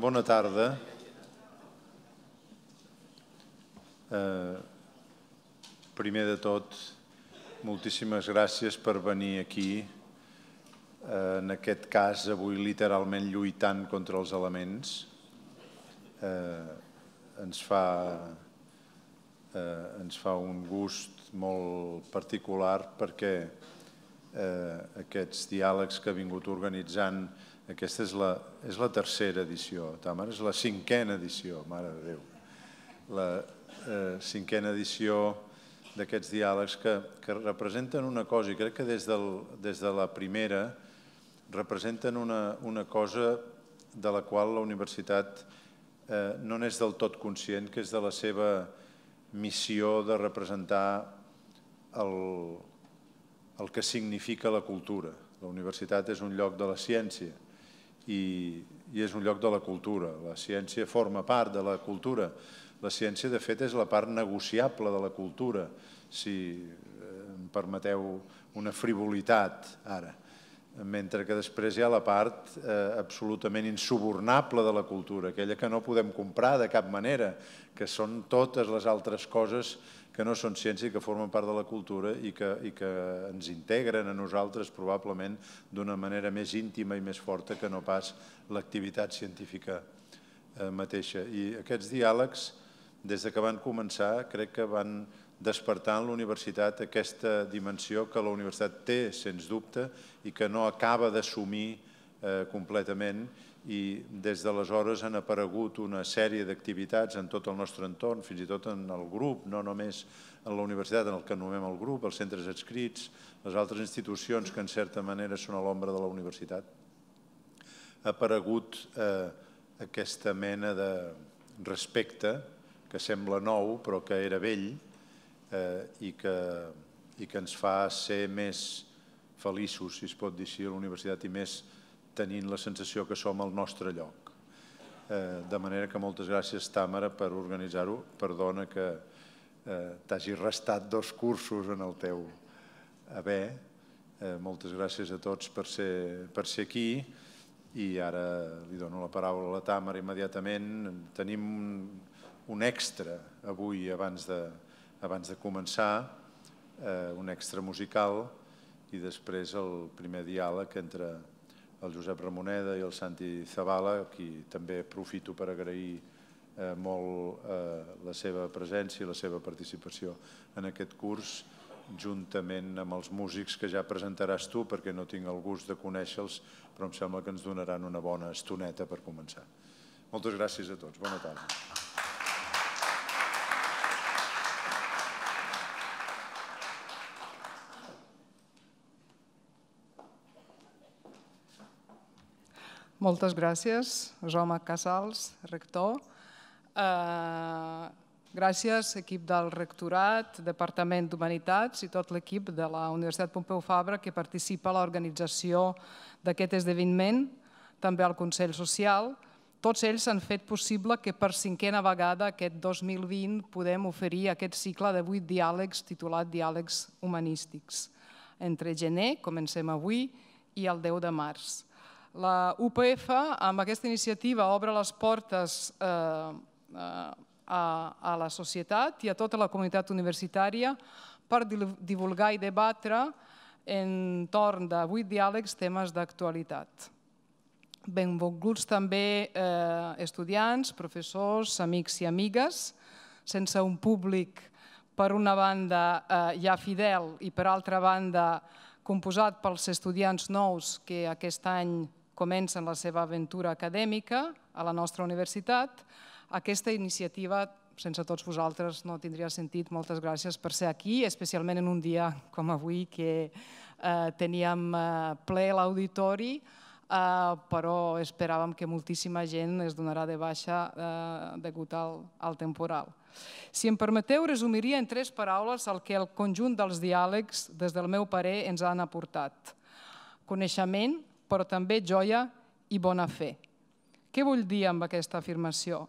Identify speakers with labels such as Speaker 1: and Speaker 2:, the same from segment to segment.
Speaker 1: Bona tarda. Eh, primer de tot, moltíssimes gràcies per venir aquí, eh, en aquest cas avui literalment lluitant contra els elements. Eh, ens, fa, eh, ens fa un gust molt particular perquè eh, aquests diàlegs que ha vingut organitzant aquesta és la, és la tercera edició, Tamar, és la cinquena edició, mare de Déu. La eh, cinquena edició d'aquests diàlegs que, que representen una cosa, i crec que des, del, des de la primera representen una, una cosa de la qual la universitat eh, no n'és del tot conscient, que és de la seva missió de representar el, el que significa la cultura. La universitat és un lloc de la ciència, i, i és un lloc de la cultura. La ciència forma part de la cultura. La ciència, de fet, és la part negociable de la cultura, si eh, em permeteu una frivolitat ara. Mentre que després hi ha la part eh, absolutament insubornable de la cultura, aquella que no podem comprar de cap manera, que són totes les altres coses que no són ciència i que formen part de la cultura i que, i que ens integren a nosaltres probablement d'una manera més íntima i més forta que no pas l'activitat científica eh, mateixa. I aquests diàlegs, des de que van començar, crec que van despertar en la universitat aquesta dimensió que la universitat té, sens dubte, i que no acaba d'assumir eh, completament i des d'aleshores han aparegut una sèrie d'activitats en tot el nostre entorn, fins i tot en el grup, no només en la universitat, en el que anomem el grup, els centres adscrits, les altres institucions que en certa manera són a l'ombra de la universitat. Ha aparegut eh, aquesta mena de respecte que sembla nou però que era vell eh, i, que, i que ens fa ser més feliços, si es pot dir així, a la universitat i més tenint la sensació que som al nostre lloc. Eh, de manera que moltes gràcies, Tàmara, per organitzar-ho. Perdona que eh, t'hagi restat dos cursos en el teu haver. Eh, moltes gràcies a tots per ser, per ser aquí i ara li dono la paraula a la Tàmara immediatament. Tenim un extra avui abans de, abans de començar, eh, un extra musical i després el primer diàleg entre el Josep Ramoneda i el Santi Zavala, qui també aprofito per agrair eh, molt eh, la seva presència i la seva participació en aquest curs, juntament amb els músics que ja presentaràs tu, perquè no tinc el gust de conèixer-los, però em sembla que ens donaran una bona estoneta per començar. Moltes gràcies a tots. Bona tarda.
Speaker 2: Moltes gràcies, Jaume Casals, rector. Eh, gràcies, equip del Rectorat, Departament d'Humanitats i tot l'equip de la Universitat Pompeu Fabra que participa a l'organització d'aquest esdeveniment, també al Consell Social. Tots ells han fet possible que per cinquena vegada aquest 2020 podem oferir aquest cicle de vuit diàlegs titulat Diàlegs Humanístics. Entre gener, comencem avui, i el 10 de març. La UPF, amb aquesta iniciativa, obre les portes eh, eh, a, a la societat i a tota la comunitat universitària per divulgar i debatre entorn de vuit diàlegs temes d'actualitat. Benvolguts també eh, estudiants, professors, amics i amigues, sense un públic per una banda eh, ja fidel i per altra banda composat pels estudiants nous que aquest any comencen la seva aventura acadèmica a la nostra universitat. Aquesta iniciativa, sense tots vosaltres, no tindria sentit. Moltes gràcies per ser aquí, especialment en un dia com avui que eh, teníem eh, ple l'auditori, eh, però esperàvem que moltíssima gent es donarà de baixa eh, degut al, al temporal. Si em permeteu, resumiria en tres paraules el que el conjunt dels diàlegs, des del meu parer, ens han aportat. Coneixement, però també joia i bona fe. Què vull dir amb aquesta afirmació?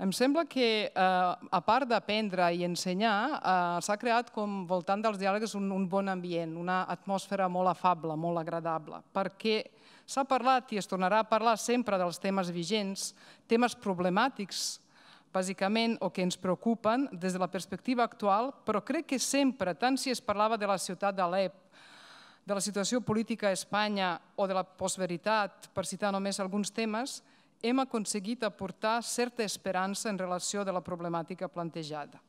Speaker 2: Em sembla que, eh, a part d'aprendre i ensenyar, eh, s'ha creat com voltant dels diàlegs un, un bon ambient, una atmosfera molt afable, molt agradable, perquè S'ha parlat i es tornarà a parlar sempre dels temes vigents, temes problemàtics, bàsicament, o que ens preocupen des de la perspectiva actual, però crec que sempre, tant si es parlava de la ciutat d'Alep, de la situació política a Espanya o de la postveritat, per citar només alguns temes, hem aconseguit aportar certa esperança en relació de la problemàtica plantejada.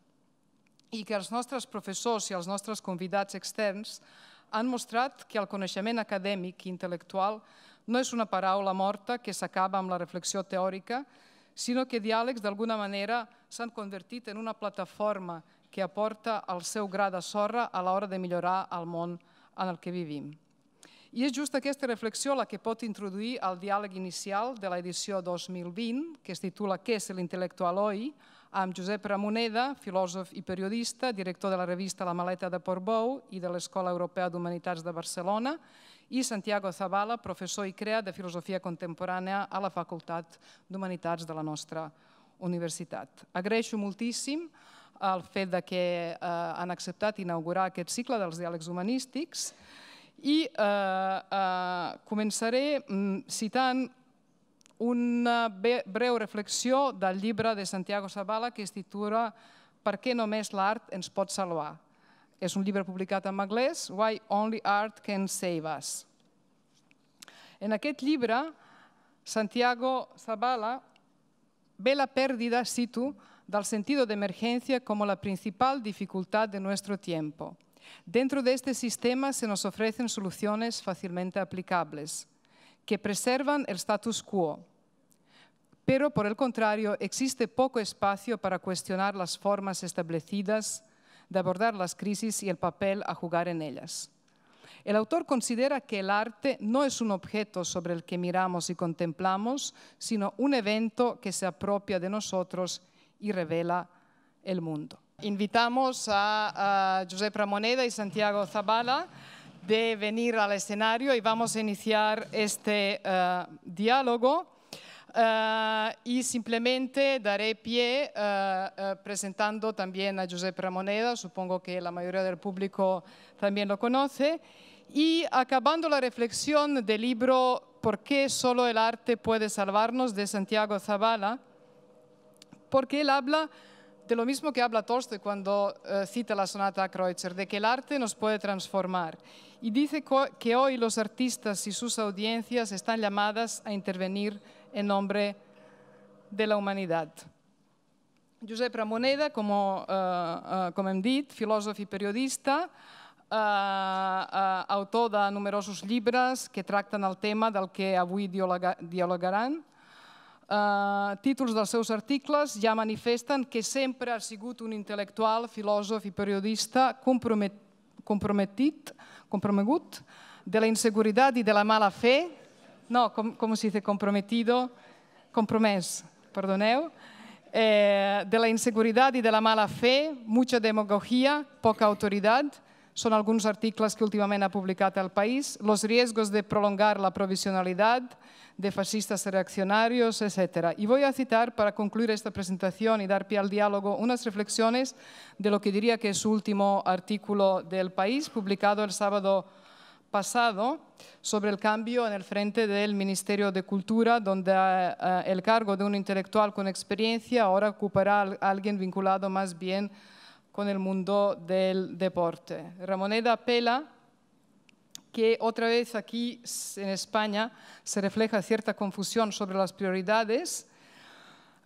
Speaker 2: I que els nostres professors i els nostres convidats externs han mostrat que el coneixement acadèmic i intel·lectual no és una paraula morta que s'acaba amb la reflexió teòrica, sinó que diàlegs d'alguna manera s'han convertit en una plataforma que aporta el seu gra de sorra a l'hora de millorar el món en el que vivim. I és just aquesta reflexió la que pot introduir el diàleg inicial de l'edició 2020, que es titula Què és l'intel·lectual oi?, amb Josep Ramoneda, filòsof i periodista, director de la revista La Maleta de Portbou i de l'Escola Europea d'Humanitats de Barcelona, i Santiago Zavala, professor i crea de Filosofia Contemporània a la Facultat d'Humanitats de la nostra universitat. Agraeixo moltíssim el fet de que eh, han acceptat inaugurar aquest cicle dels diàlegs humanístics i eh, eh, començaré mm, citant una breu reflexió del llibre de Santiago Zavala que es titula Per què només l'art ens pot salvar? És un llibre publicat en anglès, Why Only Art Can Save Us. En aquest llibre, Santiago Zavala ve la pérdida, cito, del sentido de emergencia como la principal dificultad de nuestro tiempo. Dentro de este sistema se nos ofrecen soluciones fácilmente aplicables que preservan el status quo. Pero, por el contrario, existe poco espacio para cuestionar las formas establecidas de abordar las crisis y el papel a jugar en ellas. El autor considera que el arte no es un objeto sobre el que miramos y contemplamos, sino un evento que se apropia de nosotros y revela el mundo. Invitamos a, a Josep Ramoneda y Santiago Zabala de venir al escenario y vamos a iniciar este uh, diálogo. Uh, y simplemente daré pie uh, presentando también a Josep Ramoneda, supongo que la mayoría del público también lo conoce, y acabando la reflexión del libro ¿Por qué solo el arte puede salvarnos? de Santiago Zavala, porque él habla de lo mismo que habla Tolstoy cuando uh, cita la sonata a Kreutzer, de que el arte nos puede transformar. Y dice que hoy los artistas y sus audiencias están llamadas a intervenir en nombre de la humanidad. Josep Ramoneda, com, uh, uh, com hem periodista, uh, uh, autor de numerosos llibres que tracten el tema del que avui dialogaran, Uh, títols dels seus articles ja manifesten que sempre ha sigut un intel·lectual, filòsof i periodista compromet, comprometit, compromegut de la inseguretat i de la mala fe, no, com, com dice? Comprometido, compromès, perdoneu, eh, de la inseguretat i de la mala fe, mucha demagogia, poca autoritat, són alguns articles que últimament ha publicat el País, los riesgos de prolongar la provisionalitat, de fascistas reaccionarios, etc. Y voy a citar, para concluir esta presentación y dar pie al diálogo, unas reflexiones de lo que diría que es su último artículo del País, publicado el sábado pasado, sobre el cambio en el frente del Ministerio de Cultura, donde uh, el cargo de un intelectual con experiencia ahora ocupará a alguien vinculado más bien con el mundo del deporte. Ramoneda apela que otra vez aquí en España se refleja cierta confusión sobre las prioridades.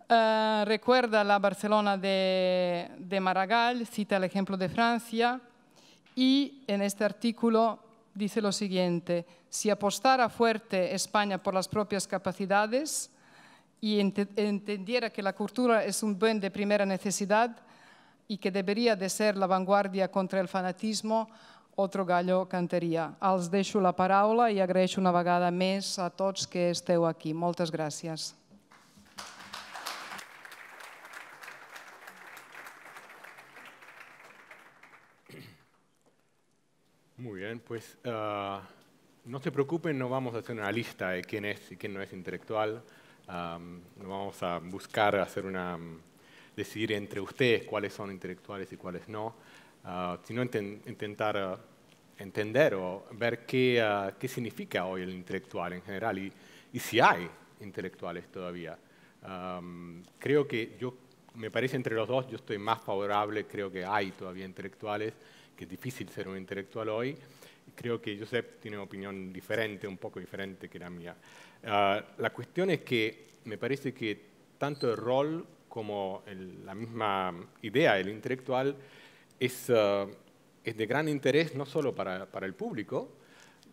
Speaker 2: Uh, recuerda la Barcelona de, de, Maragall, cita el ejemplo de Francia y en este artículo dice lo siguiente, si apostara fuerte España por las propias capacidades y ent entendiera que la cultura es un bien de primera necesidad y que debería de ser la vanguardia contra el fanatismo, otro gallo cantaria. Els deixo la paraula i agraeixo una vegada més a tots que esteu aquí. Moltes gràcies.
Speaker 3: Muy bien, pues uh, no se preocupen, no vamos a hacer una lista de quién es y quién no es intelectual. Um, no vamos a buscar hacer una decidir entre ustedes cuáles son intelectuales y cuáles no, uh, sino intent intentar uh, entender o ver qué, ah, qué, significa hoy el intelectual en general y, y si hay intelectuales todavía. creo que yo, me parece entre los dos, yo estoy más favorable, creo que hay todavía intelectuales, que es difícil ser un intelectual hoy. Creo que Josep tiene una opinión diferente, un poco diferente que la mía. La cuestión es que me parece que tanto el rol como la misma idea, el intelectual, es, ah, es de gran interés no solo para, para, el público,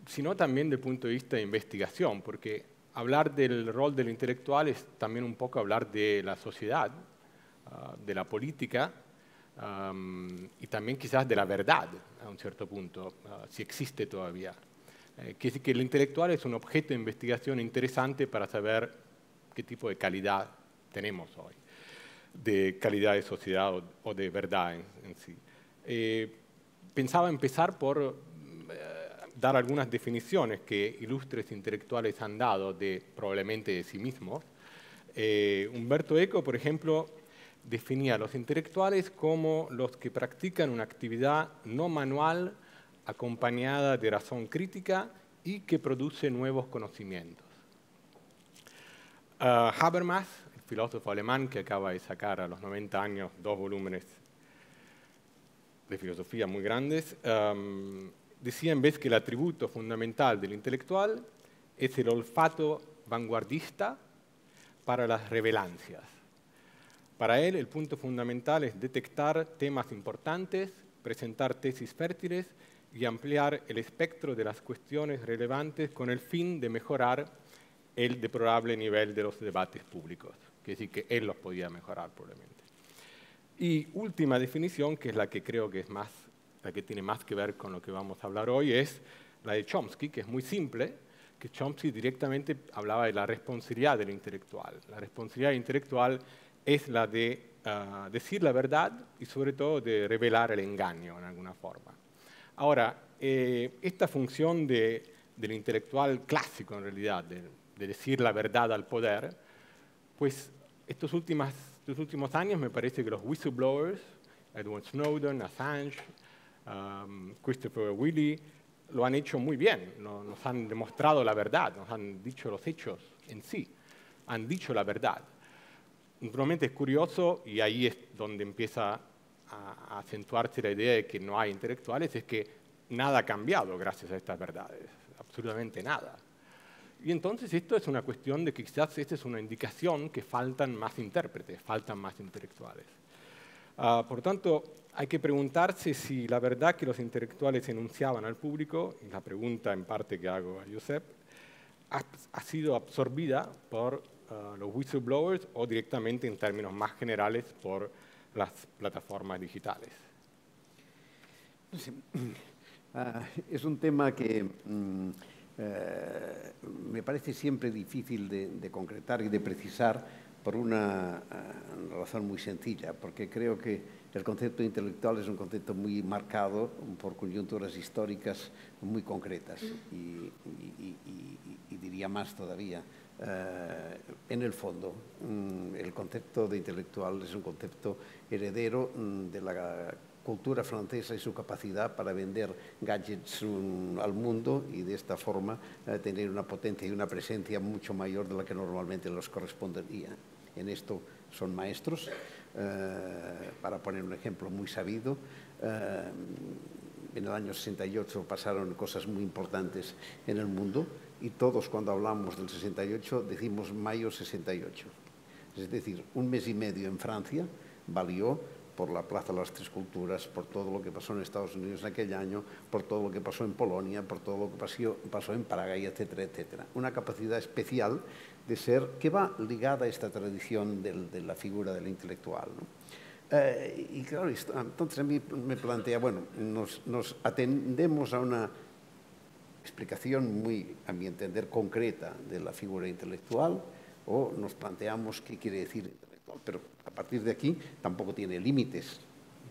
Speaker 3: sino también desde el punto de vista de investigación, porque hablar del rol del intelectual es también un poco hablar de la sociedad, ah, de la política y también quizás de la verdad a un cierto punto, ah, si existe todavía. Eh, que, que el intelectual es un objeto de investigación interesante para saber qué tipo de calidad tenemos hoy, de calidad de sociedad o, de verdad en, sí. Eh, pensaba empezar por eh, dar algunas definiciones que ilustres intelectuales han dado de probablemente de sí mismos. Humberto Eco, por ejemplo, definía a los intelectuales como los que practican una actividad no manual acompañada de razón crítica y que produce nuevos conocimientos. Uh, Habermas, filósofo alemán que acaba de sacar a los 90 años dos volúmenes de filosofía muy grandes, um, decía en vez que el atributo fundamental del intelectual es el olfato vanguardista para las revelancias. Para él, el punto fundamental es detectar temas importantes, presentar tesis fértiles y ampliar el espectro de las cuestiones relevantes con el fin de mejorar el deplorable nivel de los debates públicos, que decir que él los podía mejorar probablemente. Y última definición, que es la que creo que es más, la que tiene más que ver con lo que vamos a hablar hoy, es la de Chomsky, que es muy simple, que Chomsky directamente hablaba de la responsabilidad del intelectual. La responsabilidad intelectual es la de ah, decir la verdad y sobre todo de revelar el engaño en alguna forma. Ahora, eh, esta función del intelectual clásico en realidad, de, decir la verdad al poder, pues estos, estos últimos años me parece que los whistleblowers, Edward Snowden, Assange, um, Christopher Willy, lo han hecho muy bien, nos han demostrado la verdad, nos han dicho los hechos en sí, han dicho la verdad. Naturalmente es curioso, y ahí es donde empieza a acentuarse la idea de que no hay intelectuales, es que nada ha cambiado gracias a estas verdades, absolutamente nada. Y entonces esto es una cuestión de que quizás esta es una indicación que faltan más intérpretes, faltan más intelectuales. Uh, por tanto, hay que preguntarse si la verdad que los intelectuales enunciaban al público, y la pregunta en parte que hago a Josep, ha, ha sido absorbida por los whistleblowers o directamente en términos más generales por las plataformas digitales?
Speaker 4: Ah, es un tema que mm, eh, me parece siempre difícil de, concretar y de precisar por una ah, razón muy sencilla, porque creo que el concepto intelectual es un concepto muy marcado por coyunturas históricas muy concretas y diría más todavía. Eh, en el fondo, mm, el concepto de intelectual es un concepto heredero mm, de la cultura francesa y su capacidad para vender gadgets mm, al mundo y de esta forma eh, tener una potencia y una presencia mucho mayor de la que normalmente los correspondería. En esto son maestros. Eh, para poner un ejemplo muy sabido, en el año 68 pasaron cosas muy importantes en el mundo y todos cuando hablamos del 68 decimos mayo 68. Es decir, un mes y medio en Francia valió por la Plaza de las Tres Culturas, por todo lo que pasó en Estados Unidos en aquel año, por todo lo que pasó en Polonia, por todo lo que pasó, pasó en Praga, y etcétera, etcétera. Una capacidad especial de ser que va ligada a esta tradición de la figura del intelectual. Eh, y claro, entonces a mí me plantea, bueno, nos, atendemos a una explicación muy, a mi entender, concreta de la figura intelectual o nos planteamos qué quiere decir. Pero a partir de aquí tampoco tiene límites,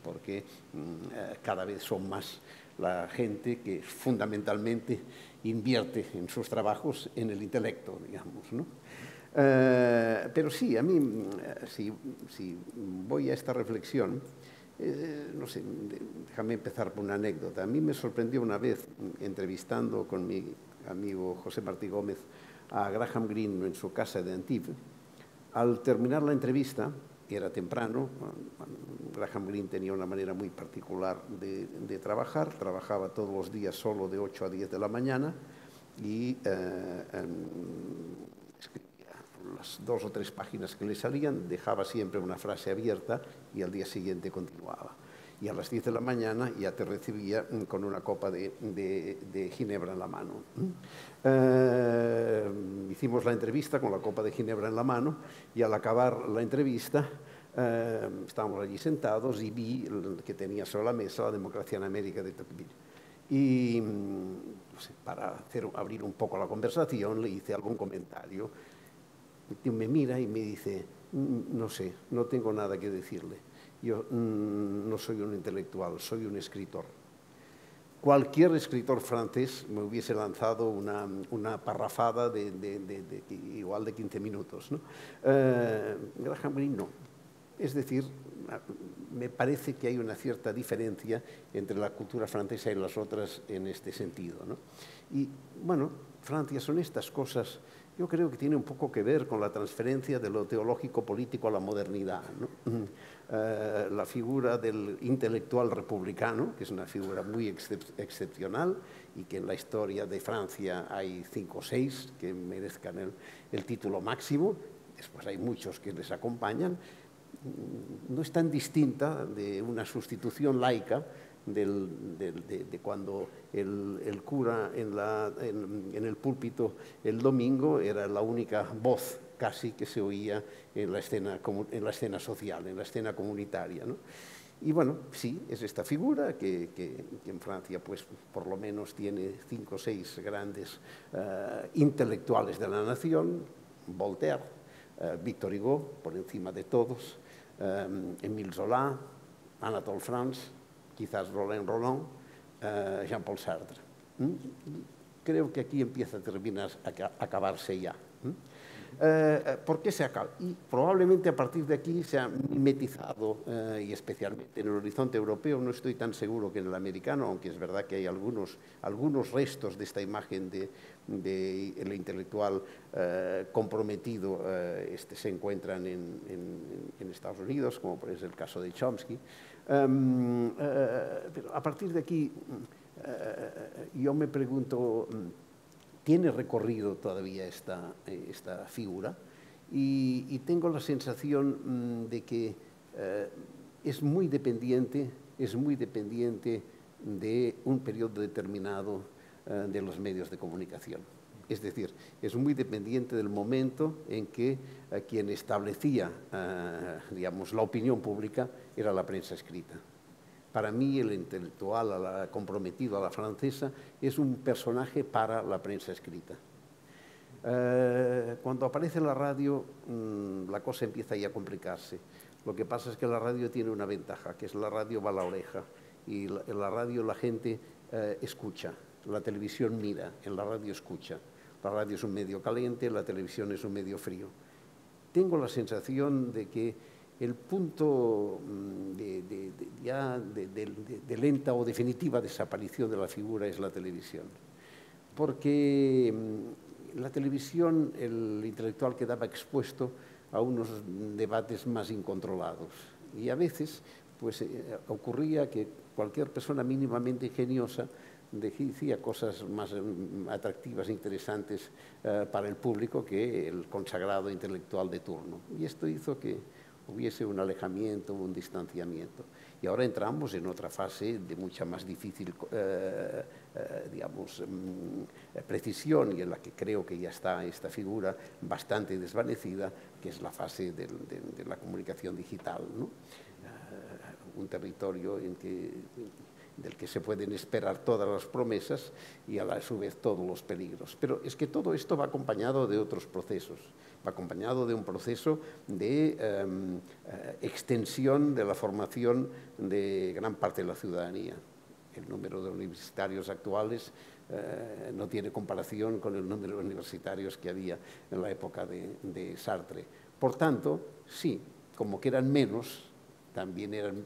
Speaker 4: porque mm, eh, cada vez son más la gente que fundamentalmente invierte en sus trabajos en el intelecto, digamos. Eh, pero sí, a mí, mm, si, si, voy a esta reflexión, Eh, no sé, déjame empezar por una anécdota. A mí me sorprendió una vez, entrevistando con mi amigo José Martí Gómez a Graham Greene en su casa de Antibes, al terminar la entrevista, era temprano, Graham Greene tenía una manera muy particular de, trabajar, trabajaba todos los días solo de 8 a 10 de la mañana y eh, escribía las dos o tres páginas que le salían, dejaba siempre una frase abierta y al día siguiente continuaba. Y a las 10 de la mañana ya te recibía con una copa de, ginebra en la mano. Eh, hicimos la entrevista con la copa de ginebra en la mano y al acabar la entrevista eh, estábamos allí sentados y vi que tenía sobre la mesa la democracia en América de Tocqueville. Y mm, para abrir un poco la conversación le hice algún comentario. Me mira y me dice, mm, no sé, no tengo nada que decirle. Yo mm, no soy un intelectual, soy un escritor. Cualquier escritor francés me hubiese lanzado una, parrafada de, igual de 15 minutos. ¿no? Eh, Graham no. Es decir, me parece que hay una cierta diferencia entre la cultura francesa y las otras en este sentido. Y bueno, Francia son estas cosas, yo creo que tiene un poco que ver con la transferencia de lo teológico político a la modernidad. Eh, la figura del intelectual republicano, que es una figura muy excepcional y que en la historia de Francia hay cinco o seis que merezcan el, el título máximo, después hay muchos que les acompañan, no es tan distinta de una sustitución laica de, cuando el, cura en, el púlpito el domingo era la única voz casi que se oía en la escena, social, en la escena comunitaria. Y bueno, sí, es esta figura que, en Francia, pues, por lo menos tiene cinco o seis grandes eh, intelectuales de la nación, Voltaire, eh, Victor Hugo, por encima de todos, eh, Émile Zola, Anatole France, quizás Roland Roland, Jean-Paul Sartre. Creo que aquí empieza a terminar, a acabarse ya. Eh, eh, ¿Por qué se acaba? Y probablemente a partir de aquí se ha mimetizado, eh, y especialmente en el horizonte europeo, no estoy tan seguro que en el americano, aunque es verdad que hay algunos, algunos restos de esta imagen de, de el intelectual comprometido, este, se encuentran en, Estados Unidos, como es el caso de Chomsky. Em, pero a partir de aquí, yo me pregunto tiene recorrido todavía esta, eh, figura y, tengo la sensación mm, de que eh, es muy dependiente, es muy dependiente de un periodo determinado eh, de los medios de comunicación. Es decir, es muy dependiente del momento en que quien establecía digamos, la opinión pública era la prensa escrita. Para mí el intelectual comprometido a la francesa es un personaje para la prensa escrita. Eh, cuando aparece la radio, mm, la cosa empieza ya a complicarse. Lo que pasa es que la radio tiene una ventaja, que es la radio va a la oreja. Y en la radio la gente eh, escucha, la televisión mira, en la radio escucha. La radio es un medio caliente, la televisión es un medio frío. Tengo la sensación de que el punto mm, de, lenta o definitiva desaparición de la figura es la televisión. Porque mm, la televisión, el intelectual quedaba expuesto a unos debates más incontrolados. Y a veces pues, eh, ocurría que cualquier persona mínimamente ingeniosa decía cosas más mm, atractivas interesantes eh, para el público que el consagrado intelectual de turno. Y esto hizo que hubiese un alejamiento, un distanciamiento. Y ahora entramos en otra fase de mucha más difícil, eh, eh, digamos, mm, precisión y en la que creo que ya está esta figura bastante desvanecida, que es la fase de, la comunicación digital. ¿no? Eh, un territorio en que del que se pueden esperar todas las promesas y a, su vez todos los peligros. Pero es que todo esto va acompañado de otros procesos, acompañado de un proceso de em, eh, extensión de la formación de gran parte de la ciudadanía. El número de universitarios actuales eh, no tiene comparación con el número de universitarios que había en la época de, de Sartre. Por tanto, sí, como que eran menos, también eran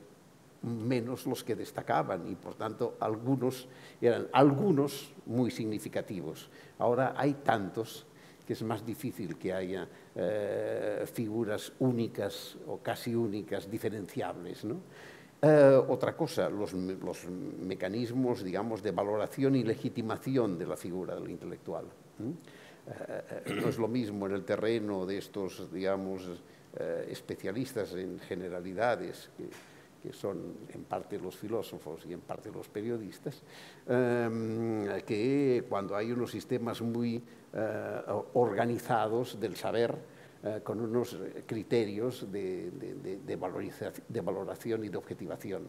Speaker 4: menos los que destacaban y por tanto algunos eran algunos muy significativos. Ahora hay tantos es más difícil que haya eh, figuras únicas o casi únicas, diferenciables. Eh, otra cosa, los, mecanismos, digamos, de valoración y legitimación de la figura del intelectual. Eh, no es lo mismo en el terreno de estos, digamos, especialistas en generalidades, que son en parte los filósofos y en parte los periodistas, que cuando hay unos sistemas muy eh, organizados del saber, eh, con unos criterios de, valoración y de objetivación.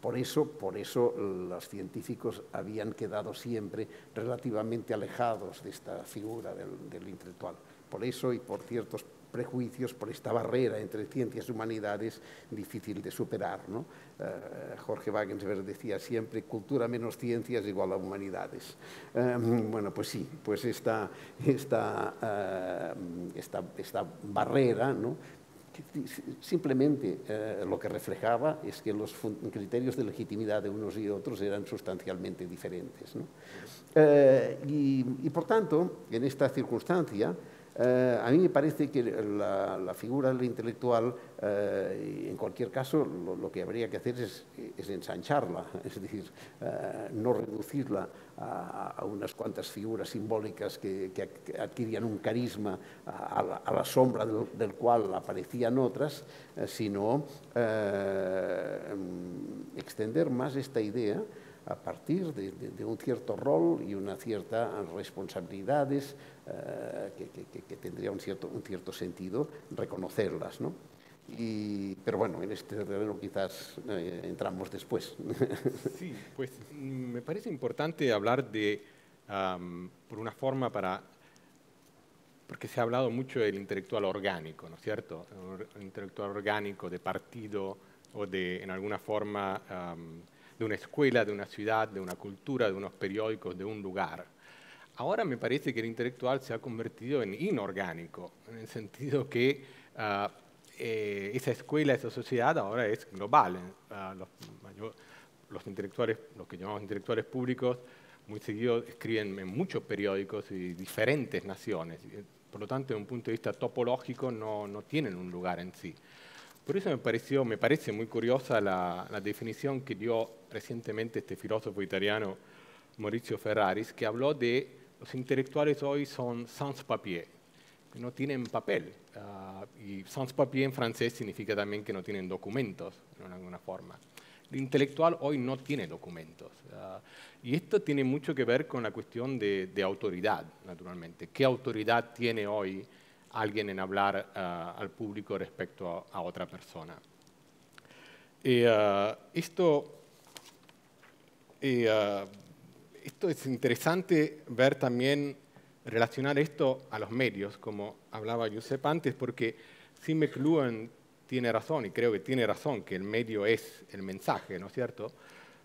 Speaker 4: Por eso, por eso los científicos habían quedado siempre relativamente alejados de esta figura del intelectual. Por eso y por ciertos prejuicios por esta barrera entre ciencias y humanidades difícil de superar. ¿no? Eh, Jorge Wagensberg decía siempre, cultura menos ciencias igual a humanidades. Eh, bueno, pues sí, pues esta, esta, eh, esta, esta barrera ¿no? simplemente lo que reflejaba es que los criterios de legitimidad de unos y otros eran sustancialmente diferentes. ¿no? y, por tanto, en esta circunstancia, eh, a mí me parece que la, figura del intelectual, eh, en cualquier caso, lo, que habría que hacer es, ensancharla, es decir, eh, no reducirla a, unas cuantas figuras simbólicas que, adquirían un carisma a, la, sombra del, cual aparecían otras, sino extender más esta idea a partir de, un cierto rol y unas ciertas responsabilidades eh, que, tendría un cierto, un cierto sentido reconocerlas. ¿no? Y, pero bueno, en este terreno quizás eh, entramos después.
Speaker 3: Sí, pues me parece importante hablar de, por una forma para, porque se ha hablado mucho del intelectual orgánico, ¿no es cierto? El intelectual orgánico de partido o de, en alguna forma, de una escuela, de una ciudad, de una cultura, de unos periódicos, de un lugar. Ahora me parece que el intelectual se ha convertido en inorgánico, en el sentido que ah, eh, esa escuela, esa sociedad ahora es global. Ah, los, intelectuales, los que llamamos intelectuales públicos, muy seguido escriben en muchos periódicos y diferentes naciones. Por lo tanto, desde un punto de vista topológico, no, no tienen un lugar en sí. Por eso me, pareció, me parece muy curiosa la, definición que dio recientemente este filósofo italiano Maurizio Ferraris, que habló de los intelectuales hoy son sans papier, que no tienen papel. Ah, y sans papier en francés significa también que no tienen documentos, de alguna forma. El intelectual hoy no tiene documentos. Ah, y esto tiene mucho que ver con la cuestión de, de autoridad, naturalmente. ¿Qué autoridad tiene hoy? Alguien en hablar eh, al público respecto a, otra persona. Eh, esto, eh, esto es interesante ver también, relacionar esto a los medios, como hablaba Josep antes, porque si McLuhan tiene razón, y creo que tiene razón, que el medio es el mensaje, ¿no es cierto?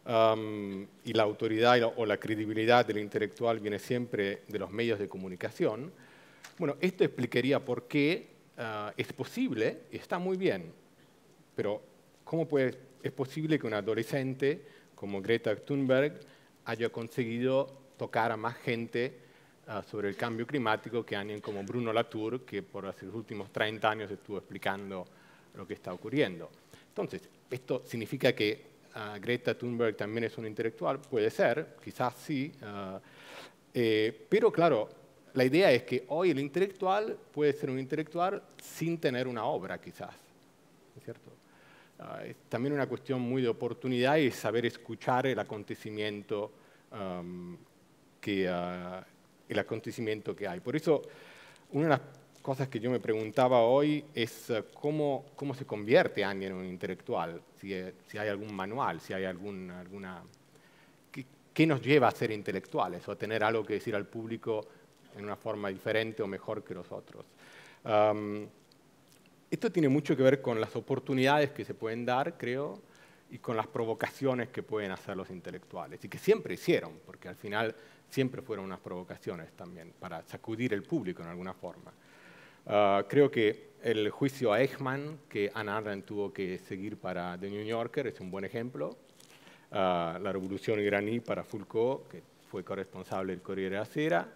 Speaker 3: Um, y la autoridad o la credibilidad del intelectual viene siempre de los medios de comunicación. Bueno, esto explicaría por qué ah, es posible, está muy bien, pero ¿cómo puede, es posible que un adolescente como Greta Thunberg haya conseguido tocar a más gente ah, sobre el cambio climático que alguien como Bruno Latour, que por los últimos 30 años estuvo explicando lo que está ocurriendo? Entonces, ¿esto significa que ah, Greta Thunberg también es un intelectual? Puede ser, quizás sí, eh, pero claro, la idea es que hoy el intelectual puede ser un intelectual sin tener una obra, quizás. ¿Es cierto? Ah, también una cuestión muy de oportunidad y saber escuchar el acontecimiento, que, ah, el acontecimiento que hay. Por eso, una de las cosas que yo me preguntaba hoy es ah, cómo, cómo se convierte alguien en un intelectual, si, hay algún manual, si hay alguna... ¿qué, ¿Qué nos lleva a ser intelectuales o a tener algo que decir al público en una forma diferente o mejor que los otros. esto tiene mucho que ver con las oportunidades que se pueden dar, creo, y con las provocaciones que pueden hacer los intelectuales, y que siempre hicieron, porque al final siempre fueron unas provocaciones también, para sacudir el público en alguna forma. Ah, creo que el juicio a Eichmann, que Anna Arendt tuvo que seguir para The New Yorker, es un buen ejemplo. Ah, la revolución iraní para Foucault, que fue corresponsable del Corriere della Sera.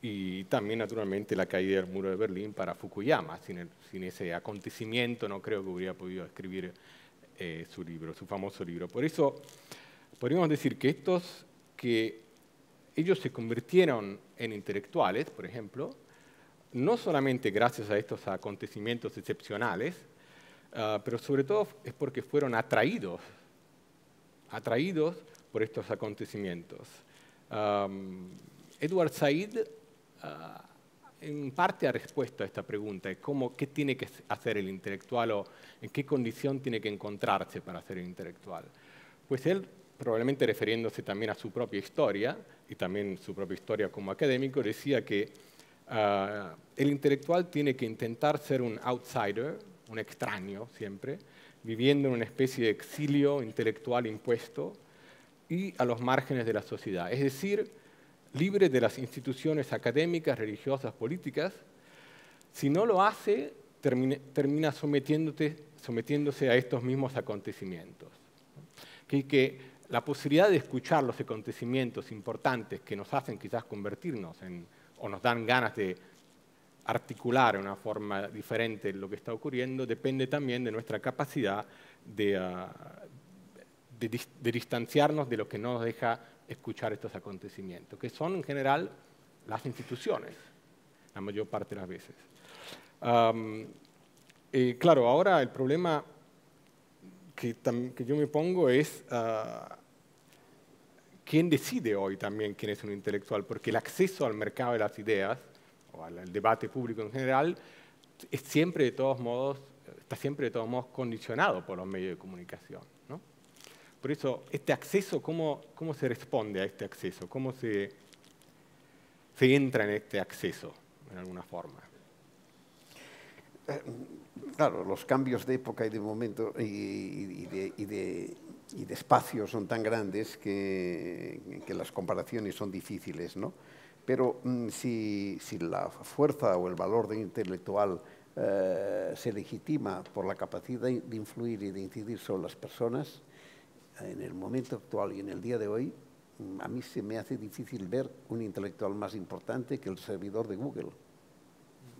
Speaker 3: Y también, naturalmente, la caída del muro de Berlín para Fukuyama. Sin, sin ese acontecimiento no creo que hubiera podido escribir eh, su libro, su famoso libro. Por eso podríamos decir que estos que ellos se convirtieron en intelectuales, por ejemplo, no solamente gracias a estos acontecimientos excepcionales, uh, pero sobre todo es porque fueron atraídos, atraídos por estos acontecimientos. Um, Edward Said, en parte ha respuesto a esta pregunta, cómo, qué tiene que hacer el intelectual o en qué condición tiene que encontrarse para ser intelectual. Pues él, probablemente refiriéndose también a su propia historia y también su propia historia como académico, decía que Uh, el intelectual tiene que intentar ser un outsider, un extraño siempre, viviendo en una especie de exilio intelectual impuesto y a los márgenes de la sociedad, es decir, libre de las instituciones académicas, religiosas, políticas. Si no lo hace, termina, sometiéndose a estos mismos acontecimientos. Que, que la posibilidad de escuchar los acontecimientos importantes que nos hacen quizás convertirnos en o nos dan ganas de articular de una forma diferente lo que está ocurriendo, depende también de nuestra capacidad de, ah, de, distanciarnos de lo que nos deja escuchar estos acontecimientos, que son en general las instituciones, la mayor parte de las veces. claro, ahora el problema que, yo me pongo es uh, quién decide hoy también quién es un intelectual, porque el acceso al mercado de las ideas, o al, debate público en general, es siempre de todos modos, está siempre de todos modos condicionado por los medios de comunicación. Por eso, este acceso, ¿cómo, ¿cómo se responde a este acceso? ¿Cómo se, se entra en este acceso, en alguna forma?
Speaker 4: Eh, claro, los cambios de época y de momento y, de, y de y de espacio son tan grandes que, que las comparaciones son difíciles, ¿no? Pero mm, si, si, la fuerza o el valor de intelectual eh, se legitima por la capacidad de influir y de incidir sobre las personas, en el momento actual y en el día de hoy, a mí se me hace difícil ver un intelectual más importante que el servidor de Google.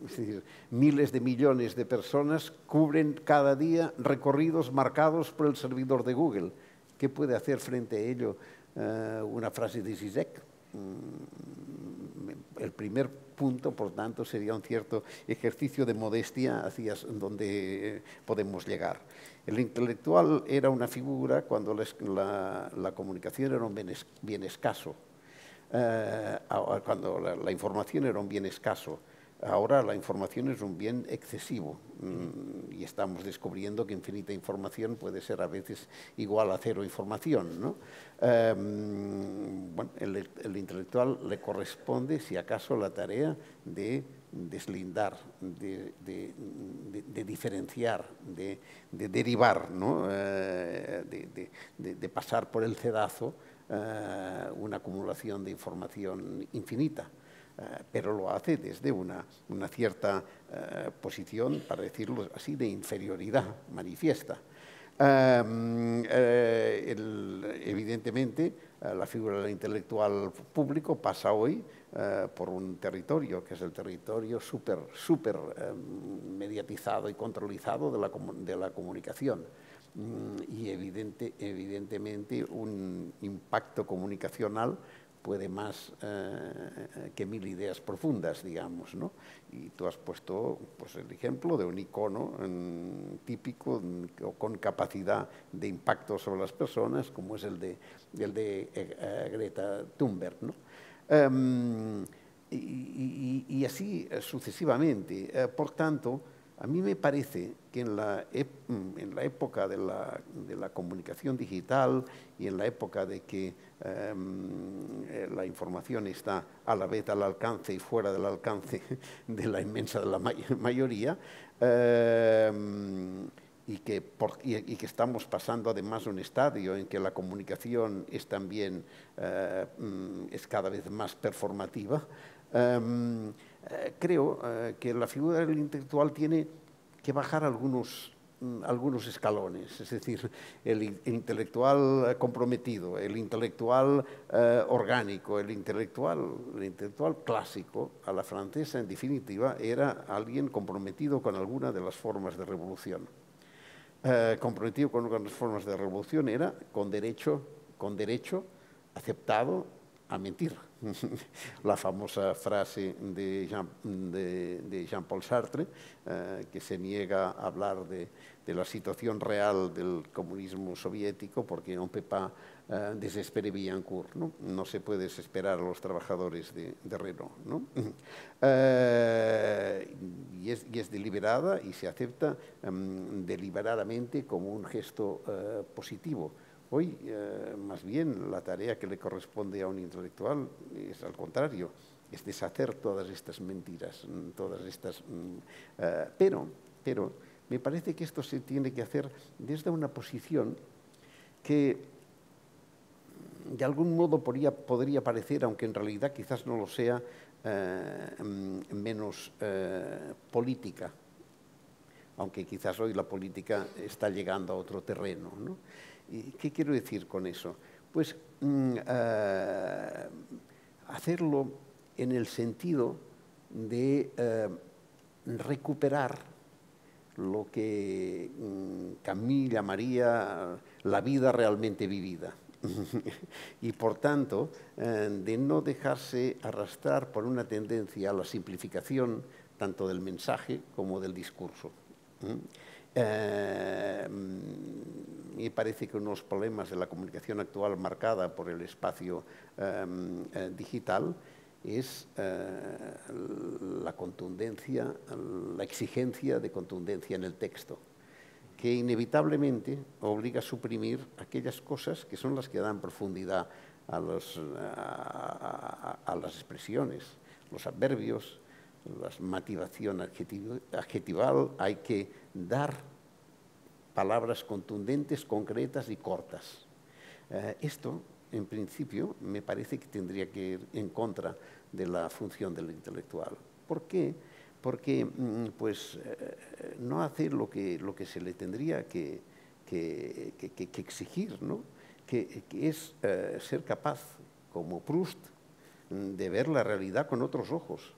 Speaker 4: Es decir, miles de millones de personas cubren cada día recorridos marcados por el servidor de Google. ¿Qué puede hacer frente a ello uh, una frase de Zizek? Mm, el primer punto, por tanto, sería un cierto ejercicio de modestia hacia donde podemos llegar. El intelectual era una figura cuando la, comunicación era un bien, es, bien escaso, uh, cuando la, la información era un bien escaso. Ahora la información es un bien excesivo mm, y estamos descubriendo que infinita información puede ser a veces igual a cero información. Em, bueno, el, el, intelectual le corresponde, si acaso, la tarea de deslindar, de, diferenciar, de, derivar, eh, de, pasar por el cedazo eh, una acumulación de información infinita. Eh, pero lo hace desde una, una cierta eh, posición, para decirlo así, de inferioridad manifiesta. Em, eh, evidentemente, la figura del intelectual público pasa hoy por un territorio que es el territorio súper super, em, mediatizado y controlizado de la, de la comunicación mm, y evidente, evidentemente un impacto comunicacional puede más eh, que mil ideas profundas, digamos. ¿no? Y tú has puesto pues, el ejemplo de un icono típico con capacidad de impacto sobre las personas, como es el de, el de eh, Greta Thunberg. ¿no? Em, y, y, y, así sucesivamente. Eh, por tanto, a mí me parece que en la, mm, en la época de la, de la, comunicación digital y en la época de que em, eh, la información está a la vez al alcance y fuera del alcance de la inmensa de la mayoría, em, y, que y, que estamos pasando además un estadio en que la comunicación es también eh, mm, es cada vez más performativa, Em, eh, creo eh, que la figura del intelectual tiene que bajar algunos Mm, escalones, es decir, el, intelectual comprometido, el intelectual eh, orgánico, el intelectual, el intelectual clásico, a la francesa en definitiva, era alguien comprometido con alguna de las formas de revolución. Eh, comprometido con algunas formas de revolución era con derecho, con derecho aceptado a mentir. la famosa frase de Jean-Paul Sartre, eh, que se niega a hablar de, la situación real del comunismo soviético porque no peut pas eh, desespere Billancourt. ¿no? ¿no? se puede desesperar a los trabajadores de, Renault. ¿no? Eh, y, es, deliberada y se acepta em, deliberadamente como un gesto positivo Hoy, eh, más bien, la tarea que le corresponde a un intelectual es al contrario, es deshacer todas estas mentiras, mm, todas estas... Mm, eh, pero, pero me parece que esto se tiene que hacer desde una posición que de algún modo podría, parecer, aunque en realidad quizás no lo sea, eh, mm, menos política, aunque quizás hoy la política está llegando a otro terreno. ¿no? ¿Qué quiero decir con eso? Pues mm, eh, hacerlo en el sentido de eh, recuperar lo que mm, Camille llamaría la vida realmente vivida. y por tanto, eh, de no dejarse arrastrar por una tendencia a la simplificación tanto del mensaje como del discurso. Eh, me parece que unos problemas de la comunicación actual marcada por el espacio em, eh, digital es eh, la contundencia, la exigencia de contundencia en el texto, que inevitablemente obliga a suprimir aquellas cosas que son las que dan profundidad a, los, a las expresiones, los adverbios, la motivación adjetival, hay que dar palabras contundentes, concretas y cortas. Eh, esto, en principio, me parece que tendría que ir en contra de la función del intelectual. ¿Por qué? Porque mm, pues, eh, no hace lo que, lo que se le tendría que, que, exigir, ¿no? que, es eh, ser capaz, como Proust, de ver la realidad con otros ojos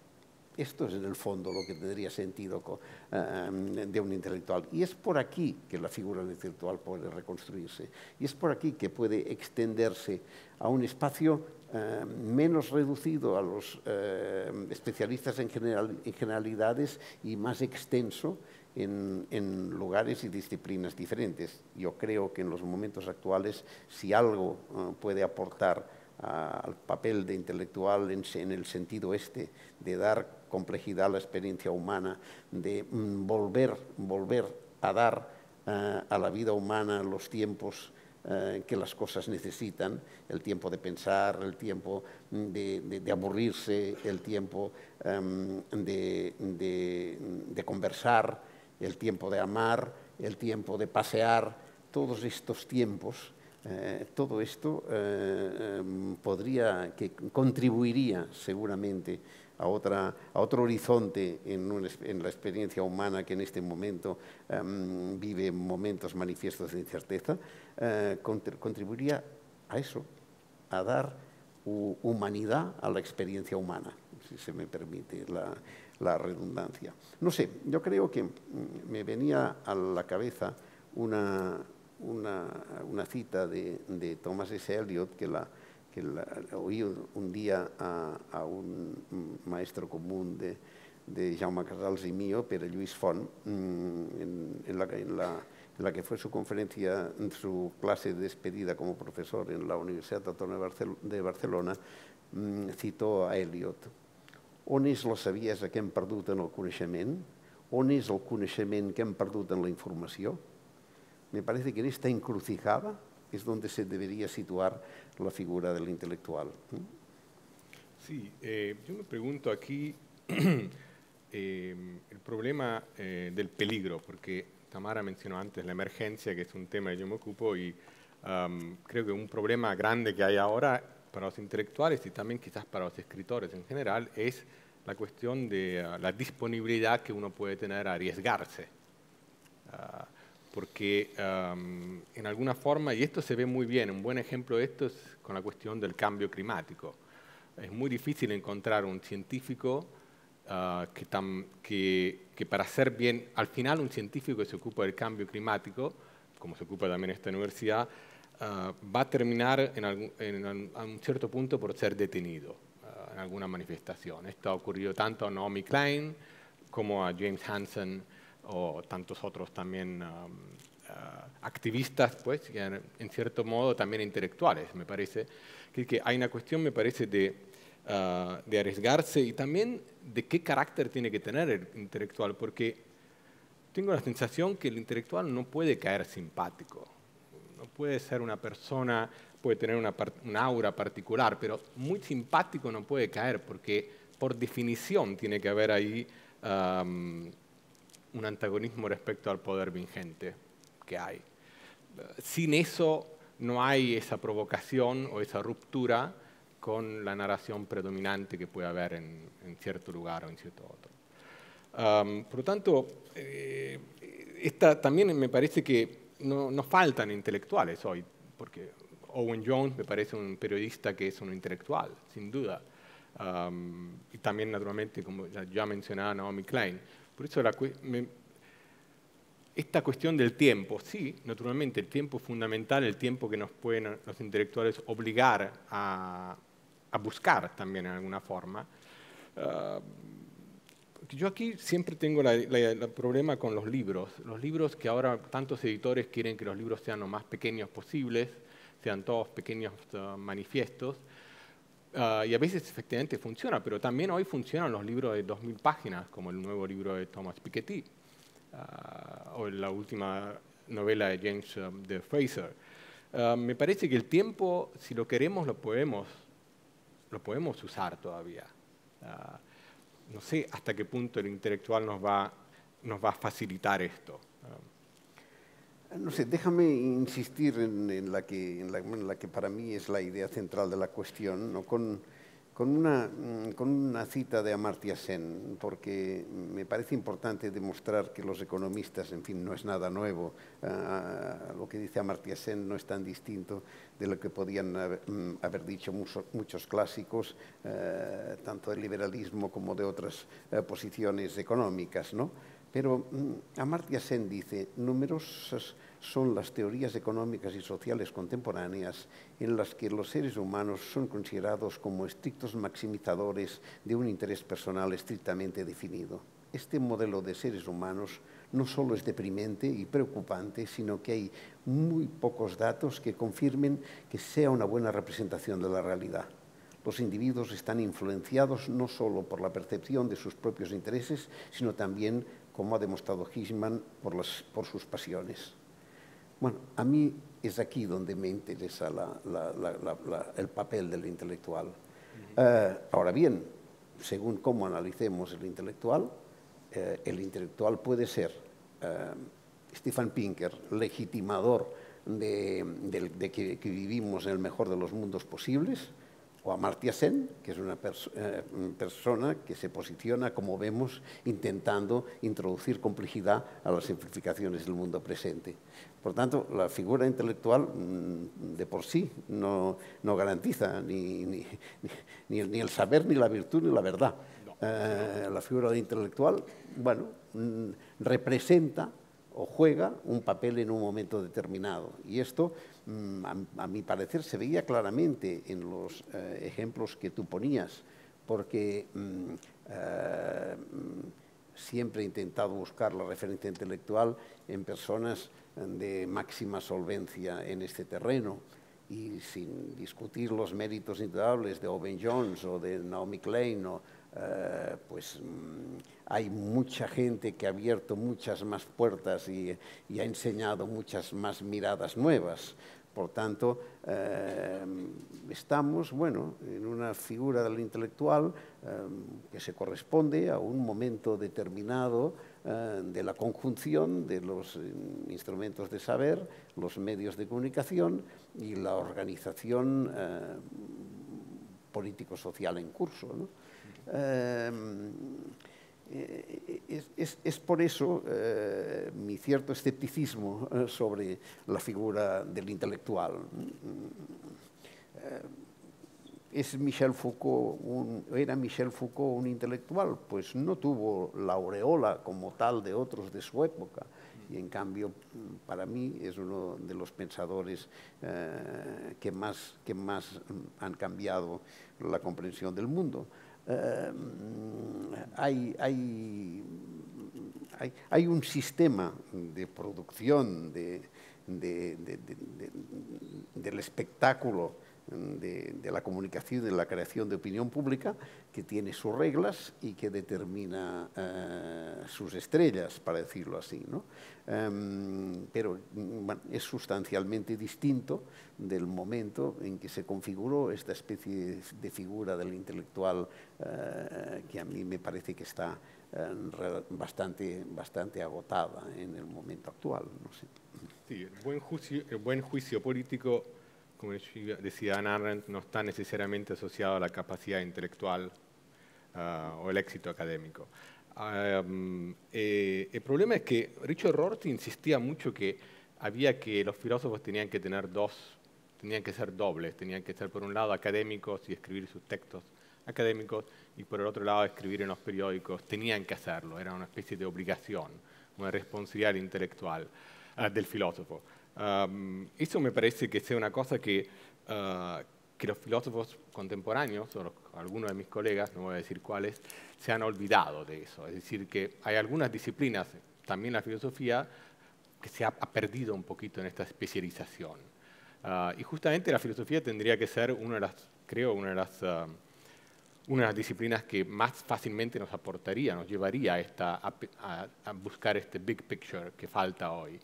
Speaker 4: esto es en el fondo lo que tendría sentido eh, de un intelectual. Y es por aquí que la figura del intelectual puede reconstruirse. Y es por aquí que puede extenderse a un espacio eh, menos reducido a los eh, especialistas en, generalidades y más extenso en, en, lugares y disciplinas diferentes. Yo creo que en los momentos actuales, si algo puede aportar al papel de intelectual en, el sentido este, de dar complejidad la experiencia humana, de mm, volver, volver a dar eh, a la vida humana los tiempos eh, que las cosas necesitan, el tiempo de pensar, el tiempo de, aburrirse, el tiempo em, de conversar, el tiempo de amar, el tiempo de pasear, todos estos tiempos eh, todo esto em, podría, que contribuiría seguramente a, otra, a otro horizonte en, la experiencia humana que en este momento em, vive momentos manifiestos de incerteza, eh, contribuiría a eso, a dar humanidad a la experiencia humana, si se me permite la, redundancia. No sé, yo creo que me venía a la cabeza una, una, una cita de, de, Thomas S. Eliot que la, que la, oí un día a, a, un maestro común de, de Jaume Casals y mío, Pere Lluís Font, mm, en, en, la, en, la, en, la, que fue su conferencia, su clase de despedida como profesor en la Universidad Autónoma de Barcelona, mm, citó a Eliot. On és la saviesa que hem perdut en el coneixement? On és el coneixement que hem perdut en la informació? Me parece que en esta encrucijada es donde se debería situar la figura del intelectual.
Speaker 3: Sí, eh, yo me pregunto aquí eh, el problema eh, del peligro, porque Tamara mencionó antes la emergencia, que es un tema que yo me ocupo, y creo que un problema grande que hay ahora para los intelectuales y también quizás para los escritores en general es la cuestión de ah, la disponibilidad que uno puede tener a arriesgarse. Ah, porque en alguna forma, y esto se ve muy bien, un buen ejemplo de esto es con la cuestión del cambio climático. Es muy difícil encontrar un científico ah, que, que, para hacer bien, al final un científico que se ocupa del cambio climático, como se ocupa también esta universidad, va a terminar en, en, a un cierto punto por ser detenido alguna manifestación. Esto ha ocurrido tanto a Naomi Klein como a James Hansen o tantos otros también um, uh, activistas, pues, que en cierto modo también intelectuales, me parece. Que, hay una cuestión, me parece, de, uh, de arriesgarse y también de qué carácter tiene que tener el intelectual, porque tengo la sensación que el intelectual no puede caer simpático, no puede ser una persona puede tener una, aura particular, pero muy simpático no puede caer porque por definición tiene que haber ahí un antagonismo respecto al poder vigente que hay. Sin eso no hay esa provocación o esa ruptura con la narración predominante que puede haber en, cierto lugar o en cierto otro. por lo tanto, eh, esta, también me parece que no, no faltan intelectuales hoy, porque Owen Jones me parece un periodista que es un intelectual, sin duda. y también, naturalmente, como ya mencionaba Naomi Klein. Por eso esta cuestión del tiempo, sí, naturalmente, el tiempo es fundamental, el tiempo que nos pueden los intelectuales obligar a, buscar también en alguna forma. yo aquí siempre tengo el problema con los libros. Los libros que ahora tantos editores quieren que los libros sean lo más pequeños posibles, sean todos pequeños uh, manifiestos. Uh, y a veces efectivamente funciona, pero también hoy funcionan los libros de 2.000 páginas, como el nuevo libro de Thomas Piketty, o la última novela de James de Fraser. me parece que el tiempo, si lo queremos, lo podemos, lo podemos usar todavía. no sé hasta qué punto el intelectual nos va, nos va a facilitar esto.
Speaker 4: No sé, déjame insistir en, la que, en, la, que, para mí es la idea central de la cuestión, ¿no? con, con, una, mm, con, una, cita de Amartya Sen, porque me parece importante demostrar que los economistas, en fin, no es nada nuevo. Ah, lo que dice Amartya Sen no es tan distinto de lo que podían haber, mm, dicho muchos, clásicos, eh, tanto del liberalismo como de otras eh, posiciones económicas. ¿no? Pero mm, Amartya Sen dice, numerosas son las teorías económicas y sociales contemporáneas en las que los seres humanos son considerados como estrictos maximizadores de un interés personal estrictamente definido. Este modelo de seres humanos no solo es deprimente y preocupante, sino que hay muy pocos datos que confirmen que sea una buena representación de la realidad. Los individuos están influenciados no solo por la percepción de sus propios intereses, sino también como ha demostrado Hirschman, por, por sus pasiones. Bueno, a mí es aquí donde me interesa el papel del intelectual. Eh, ahora bien, según cómo analicemos el intelectual, eh, el intelectual puede ser eh, Stephen Pinker, legitimador de, que, vivimos en el mejor de los mundos posibles, o Amartya Sen, que es una eh, persona que se posiciona, como vemos, intentando introducir complejidad a las simplificaciones del mundo presente. Por tanto, la figura intelectual mm, de por sí no, garantiza ni, el saber, ni la virtud, ni la verdad. Eh, la figura intelectual, bueno, mm, representa o juega un papel en un momento determinado. Y esto, mm, a, mi parecer, se veía claramente en los eh, ejemplos que tú ponías, porque mm, eh, siempre he intentado buscar la referencia intelectual en personas de máxima solvencia en este terreno y sin discutir los méritos indudables de Owen Jones o de Naomi Klein eh, pues mm, hay mucha gente que ha abierto muchas más puertas y, ha enseñado muchas más miradas nuevas. Por tanto, eh, estamos bueno, en una figura del intelectual eh, que se corresponde a un momento determinado de la conjunción de los instrumentos de saber, los medios de comunicación y la organización político-social en curso. ¿no? Eh, es, por eso eh, mi cierto escepticismo eh, sobre la figura del intelectual. ¿Es Michel Foucault ¿Era Michel Foucault un intelectual? Pues no tuvo la aureola como tal de otros de su época y en cambio para mí es uno de los pensadores que, más, que más han cambiado la comprensión del mundo. Eh, hay, hay, hay, un sistema de producción de, del espectáculo de, la comunicación y de la creación de opinión pública que tiene sus reglas y que determina eh, sus estrellas, para decirlo así. ¿no? Em, pero es sustancialmente distinto del momento en que se configuró esta especie de figura del intelectual eh, que a mí me parece que está eh, bastante, bastante agotada en el momento actual. No sé.
Speaker 3: Sí, el buen juicio, el buen juicio político como decía Anna Arendt, no está necesariamente asociado a la capacidad intelectual ah, o el éxito académico. Eh, el problema es que Richard Rorty insistía mucho que había que los filósofos tenían que tener dos, tenían que ser dobles, tenían que ser por un lado académicos y escribir sus textos académicos y por el otro lado escribir en los periódicos, tenían que hacerlo, era una especie de obligación, una responsabilidad intelectual ah, del filósofo eso me parece que sea una cosa que, ah, que los filósofos contemporáneos, o algunos de mis colegas, no voy a decir cuáles, se han olvidado de eso. Es decir, que hay algunas disciplinas, también la filosofía, que se ha, perdido un poquito en esta especialización. Ah, y justamente la filosofía tendría que ser una de las, creo, una de las, ah, una de las disciplinas que más fácilmente nos aportaría, nos llevaría a, esta, a, buscar este big picture que falta hoy.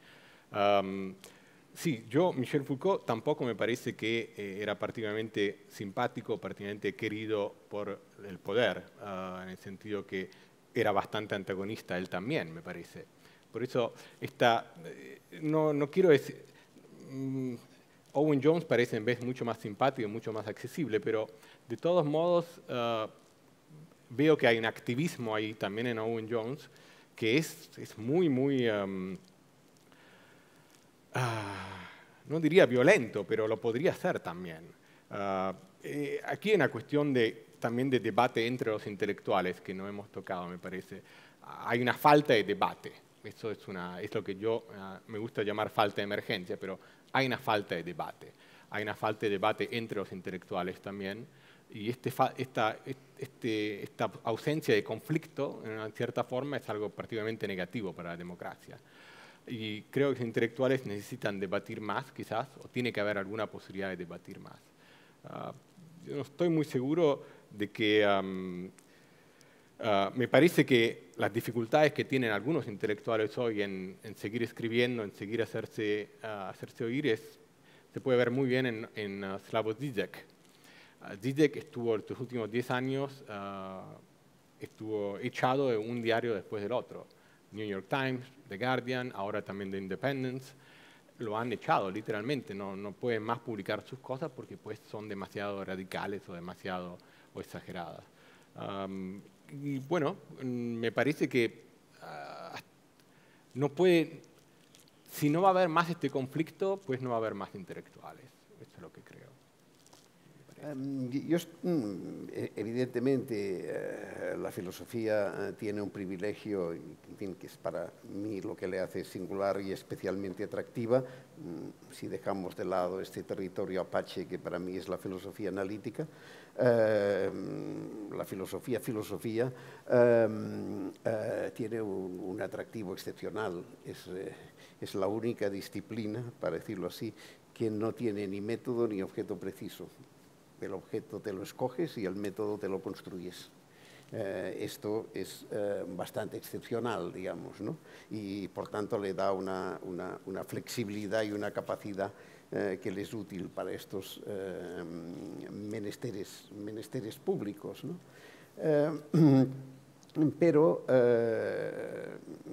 Speaker 3: Sí, yo, Michel Foucault, tampoco me parece que eh, era particularmente simpático, particularmente querido por el poder, ah, en el sentido que era bastante antagonista él también, me parece. Por eso, esta, eh, no, no, quiero decir... Mm, Owen Jones parece en vez mucho más simpático, mucho más accesible, pero de todos modos ah, veo que hay un activismo ahí también en Owen Jones que es, es muy, muy... Ah, no diría violento, pero lo podría ser también. Ah, eh, aquí hay una cuestión de, también de debate entre los intelectuales que no hemos tocado, me parece. Hay una falta de debate. Eso es, una, es lo que yo ah, me gusta llamar falta de emergencia, pero hay una falta de debate. Hay una falta de debate entre los intelectuales también. Y este, esta, este, esta ausencia de conflicto, en cierta forma, es algo particularmente negativo para la democracia y creo que los intelectuales necesitan debatir más, quizás, o tiene que haber alguna posibilidad de debatir más. Ah, yo no estoy muy seguro de que... Ah, me parece que las dificultades que tienen algunos intelectuales hoy en, seguir escribiendo, en seguir hacerse, uh, hacerse oír, es, se puede ver muy bien en, en Slavoj Zizek. Zizek estuvo los últimos 10 años estuvo echado de un diario después del otro. New York Times, The Guardian, ahora también The Independence, lo han echado literalmente, no, no pueden más publicar sus cosas porque pues son demasiado radicales o demasiado o exageradas. y bueno, mm, me parece que ah, no puede, si no va a haber más este conflicto, pues no va a haber más intelectuales. Esto es lo que creo.
Speaker 4: Em, yo, mm, e, evidentemente, eh, la filosofía eh, tiene un privilegio que es para mí lo que le hace singular y especialmente atractiva, mm, si dejamos de lado este territorio apache que para mí es la filosofía analítica. Em, la filosofía, filosofía, em, eh, tiene un, atractivo excepcional. Es la única disciplina, para decirlo así, que no tiene ni método ni objeto preciso el objeto te lo escoges y el método te lo construyes. Eh, esto es eh, bastante excepcional, digamos, ¿no? y por tanto le da una, una, flexibilidad y una capacidad eh, que le es útil para estos menesteres, menesteres públicos. ¿no? pero,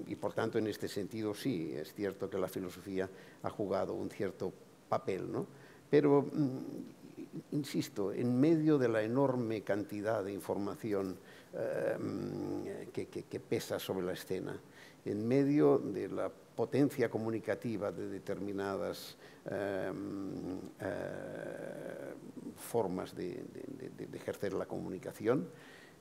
Speaker 4: y por tanto en este sentido sí, es cierto que la filosofía ha jugado un cierto papel, ¿no? pero mm, insisto, en medio de la enorme cantidad de información eh, que, pesa sobre la escena, en medio de la potencia comunicativa de determinadas eh, eh, formas de, ejercer la comunicación,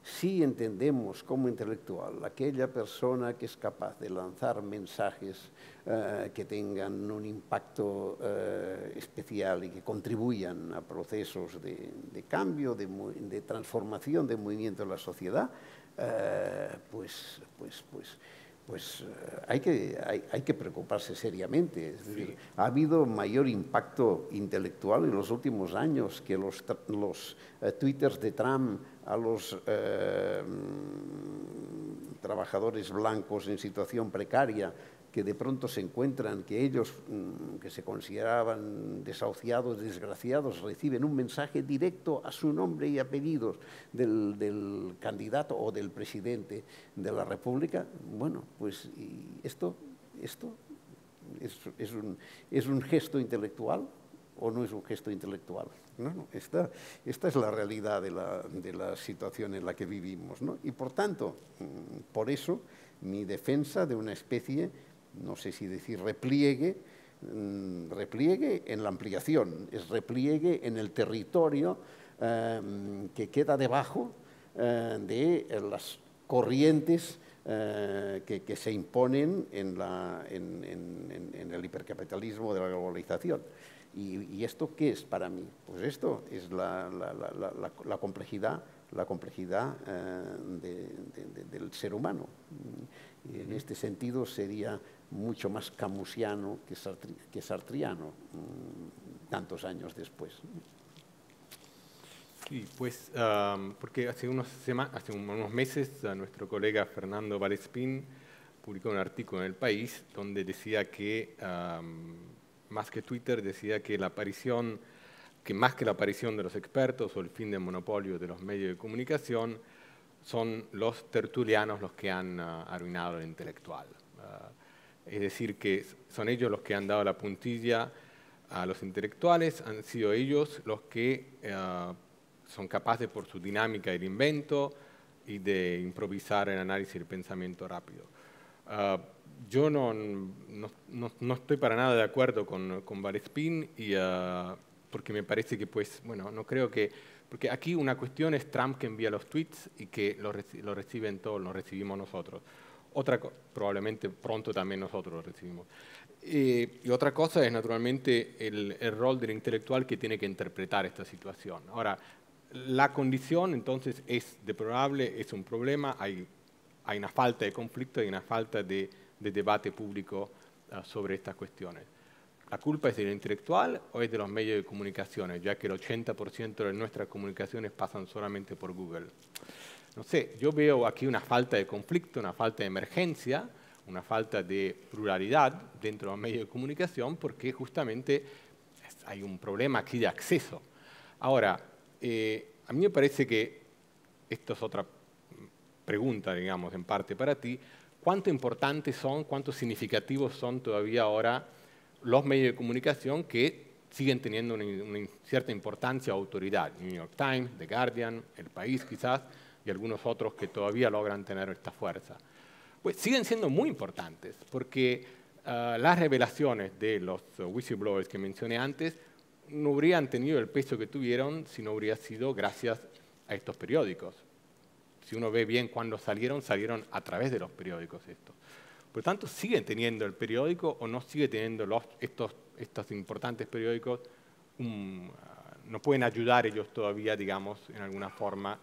Speaker 4: si entendemos como intelectual aquella persona que es capaz de lanzar mensajes eh, que tengan un impacto eh, especial y que contribuyan a procesos de, cambio, de, transformación de movimiento en la sociedad, eh, pues, pues, pues, pues hay, que, hay, que preocuparse seriamente. ha habido mayor impacto intelectual en los últimos años que los, los twitters de Trump a los eh, trabajadores blancos en situación precaria que de pronto se encuentran que ellos, mm, que se consideraban desahuciados, desgraciados, reciben un mensaje directo a su nombre y apellidos del, candidato o del presidente de la República, bueno, pues esto, esto es, un, es un gesto intelectual o no es un gesto intelectual. No, esta, esta, es la realidad de la, de situación en la que vivimos. ¿no? Y por tanto, mm, por eso mi defensa de una especie, no sé si decir repliegue, mm, repliegue en la ampliación, es repliegue en el territorio em, que queda debajo eh, de las corrientes eh, que, se imponen en el hipercapitalismo de la globalización. ¿Y, esto qué es para mí? Pues esto es la, la, complejidad, la complejidad eh, del ser humano. Y en este sentido sería mucho más camusiano que, que sartriano, mm, tantos años después.
Speaker 3: Sí, pues porque hace unos, hace unos meses nuestro colega Fernando Valespín publicó un artículo en El País donde decía que más que Twitter, decía que la aparición, que más que la aparición de los expertos o el fin del monopolio de los medios de comunicación, son los tertulianos los que han ah, arruinado el intelectual. Ah, es decir, que son ellos los que han dado la puntilla a los intelectuales, han sido ellos los que ah, son capaces por su dinámica del invento y de improvisar el análisis y el pensamiento rápido yo no, no, no, estoy para nada de acuerdo con, con Valespín y, uh, porque me parece que, pues, bueno, no creo que... Porque aquí una cuestión es Trump que envía los tweets y que lo, lo reciben todos, lo recibimos nosotros. Otra, probablemente pronto también nosotros lo recibimos. y otra cosa es naturalmente el, el, rol del intelectual que tiene que interpretar esta situación. Ahora, la condición entonces es deplorable, es un problema, hay, hay una falta de conflicto, hay una falta de de debate público uh, sobre estas cuestiones. ¿La culpa es del intelectual o es de los medios de comunicación, ya que el 80% de nuestras comunicaciones pasan solamente por Google? No sé, yo veo aquí una falta de conflicto, una falta de emergencia, una falta de pluralidad dentro de los medios de comunicación porque justamente hay un problema aquí de acceso. Ahora, eh, a mí me parece que, esto es otra pregunta, digamos, en parte para ti, cuánto importantes son, cuánto significativos son todavía ahora los medios de comunicación que siguen teniendo una, cierta importancia o autoridad. New York Times, The Guardian, El País quizás, y algunos otros que todavía logran tener esta fuerza. Pues siguen siendo muy importantes, porque ah, las revelaciones de los whistleblowers que mencioné antes no habrían tenido el peso que tuvieron si no hubiera sido gracias a estos periódicos si uno ve bien cuándo salieron, salieron a través de los periódicos estos. Por lo tanto, ¿siguen teniendo el periódico o no sigue teniendo los, estos, estos importantes periódicos? Ah, ¿No pueden ayudar ellos todavía, digamos, en alguna forma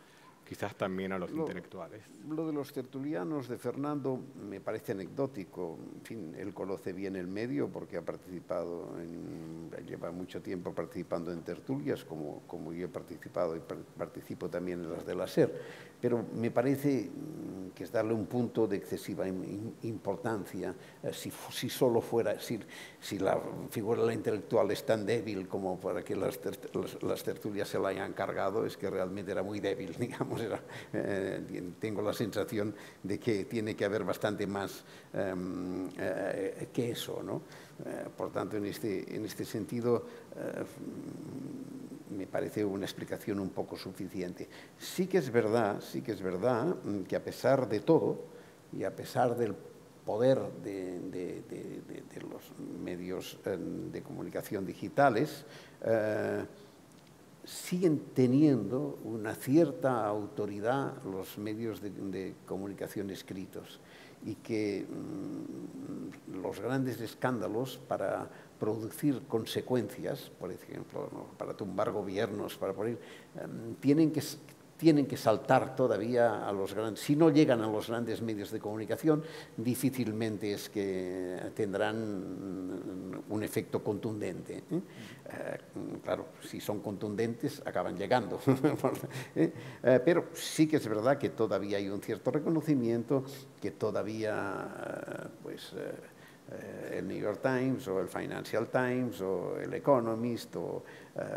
Speaker 3: quizás también a los intelectuales.
Speaker 4: Lo de los tertulianos de Fernando me parece anecdótico. En fin, él conoce bien el medio porque ha participado, en, lleva mucho tiempo participando en tertulias, como, como yo he participado y participo también en las de la SER. Pero me parece mm, que es darle un punto de excesiva importancia. Eh, si, si, solo fuera, si, si la figura de la intelectual es tan débil como para que las, las tertulias se la hayan cargado, es que realmente era muy débil, digamos eh, tengo la sensación de que tiene que haber bastante más em, eh, que eso, ¿no? por tanto, en este, en este sentido, me parece una explicación un poco suficiente. Sí que es verdad, sí que es verdad mm, que a pesar de todo y a pesar del poder de, los medios eh, de comunicación digitales, eh, siguen teniendo una cierta autoridad los medios de, comunicación escritos y que mm, los grandes escándalos para producir consecuencias, por ejemplo, para tumbar gobiernos, para poner, em, tienen que tienen que saltar todavía a los grandes, si no llegan a los grandes medios de comunicación, difícilmente es que tendrán un efecto contundente. ¿eh? Eh, claro, si son contundentes, acaban llegando. ¿eh? pero sí que es verdad que todavía hay un cierto reconocimiento, que todavía, pues, el New York Times o el Financial Times o el Economist o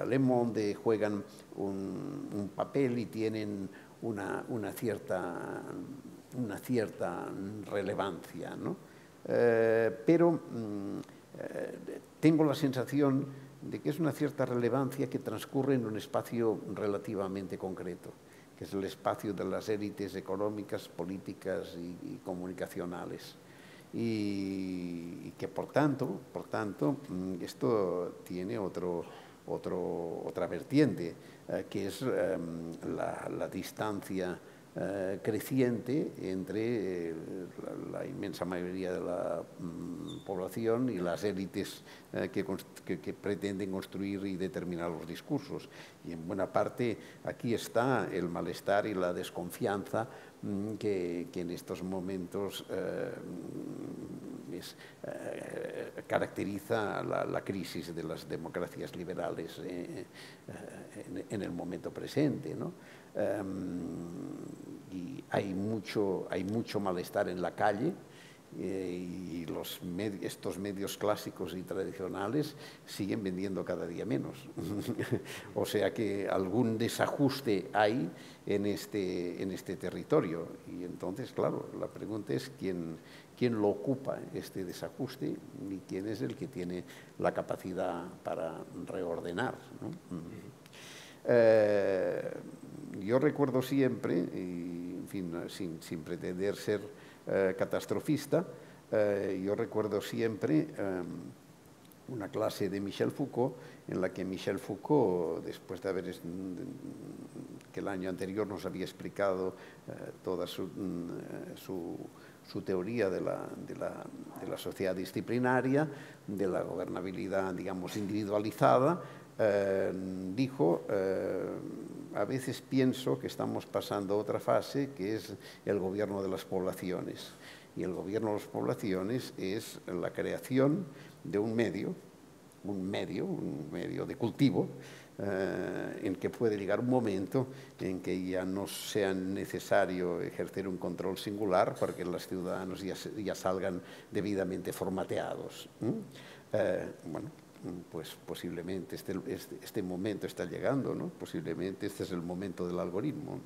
Speaker 4: Le Monde juegan un, papel y tienen una, cierta, una cierta relevancia. Eh, pero mm, tengo la sensación de que es una cierta relevancia que transcurre en un espacio relativamente concreto, que es el espacio de las élites económicas, políticas y comunicacionales y, que por tanto, por tanto, mm, esto tiene otro, otro, otra vertiente, eh, que es em, la, distancia eh, creciente entre eh, la, inmensa mayoría de la mm, población y las élites que, que, pretenden construir y determinar los discursos. Y en buena parte aquí está el malestar y la desconfianza Mm, que, en estos momentos eh, eh, caracteriza la, crisis de las democracias liberales eh, en, el momento presente. Em, y hay mucho, hay mucho malestar en la calle, y los estos medios clásicos y tradicionales siguen vendiendo cada día menos. o sea que algún desajuste hay en este, en este territorio. Y entonces, claro, la pregunta es quién, quién lo ocupa este desajuste y quién es el que tiene la capacidad para reordenar. Eh, yo recuerdo siempre, y, en fin, sin, pretender ser eh, catastrofista. Eh, yo recuerdo siempre em, una clase de Michel Foucault en la que Michel Foucault, después de haber que el año anterior nos había explicado eh, toda su, mm, teoría de la, sociedad disciplinaria, de la gobernabilidad, digamos, individualizada, dijo a veces pienso que estamos pasando a otra fase que es el gobierno de las poblaciones. Y el gobierno de las poblaciones es la creación de un medio, un medio, un medio de cultivo, eh, en que puede llegar un momento en que ya no sea necesario ejercer un control singular para que los ciudadanos ya, salgan debidamente formateados. Eh, bueno, pues posiblemente este, este, este, momento está llegando, ¿no? Posiblemente este es el momento del algoritmo.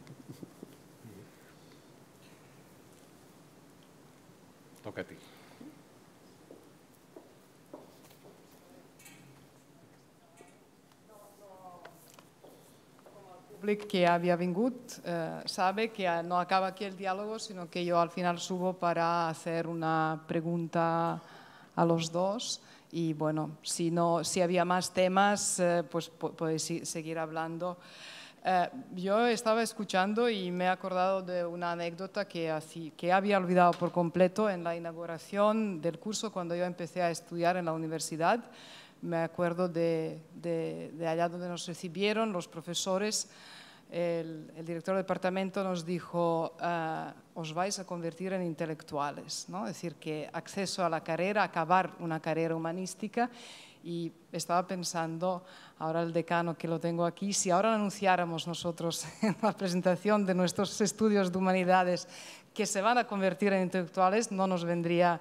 Speaker 3: Toca a ti.
Speaker 2: públic que había vingut eh, sabe que no acaba aquí el diálogo, sino que yo al final subo para hacer una pregunta a los dos y bueno, si, no, si había más temas, eh, pues podéis seguir hablando. Eh, yo estaba escuchando y me he acordado de una anécdota que, así, que había olvidado por completo en la inauguración del curso cuando yo empecé a estudiar en la universidad. Me acuerdo de, de, de allá donde nos recibieron los profesores el, director del departamento nos dijo, ah, os vais a convertir en intelectuales, ¿no? es decir, que acceso a la carrera, acabar una carrera humanística y estaba pensando, ahora el decano que lo tengo aquí, si ahora anunciáramos nosotros en la presentación de nuestros estudios de humanidades que se van a convertir en intelectuales, no nos vendría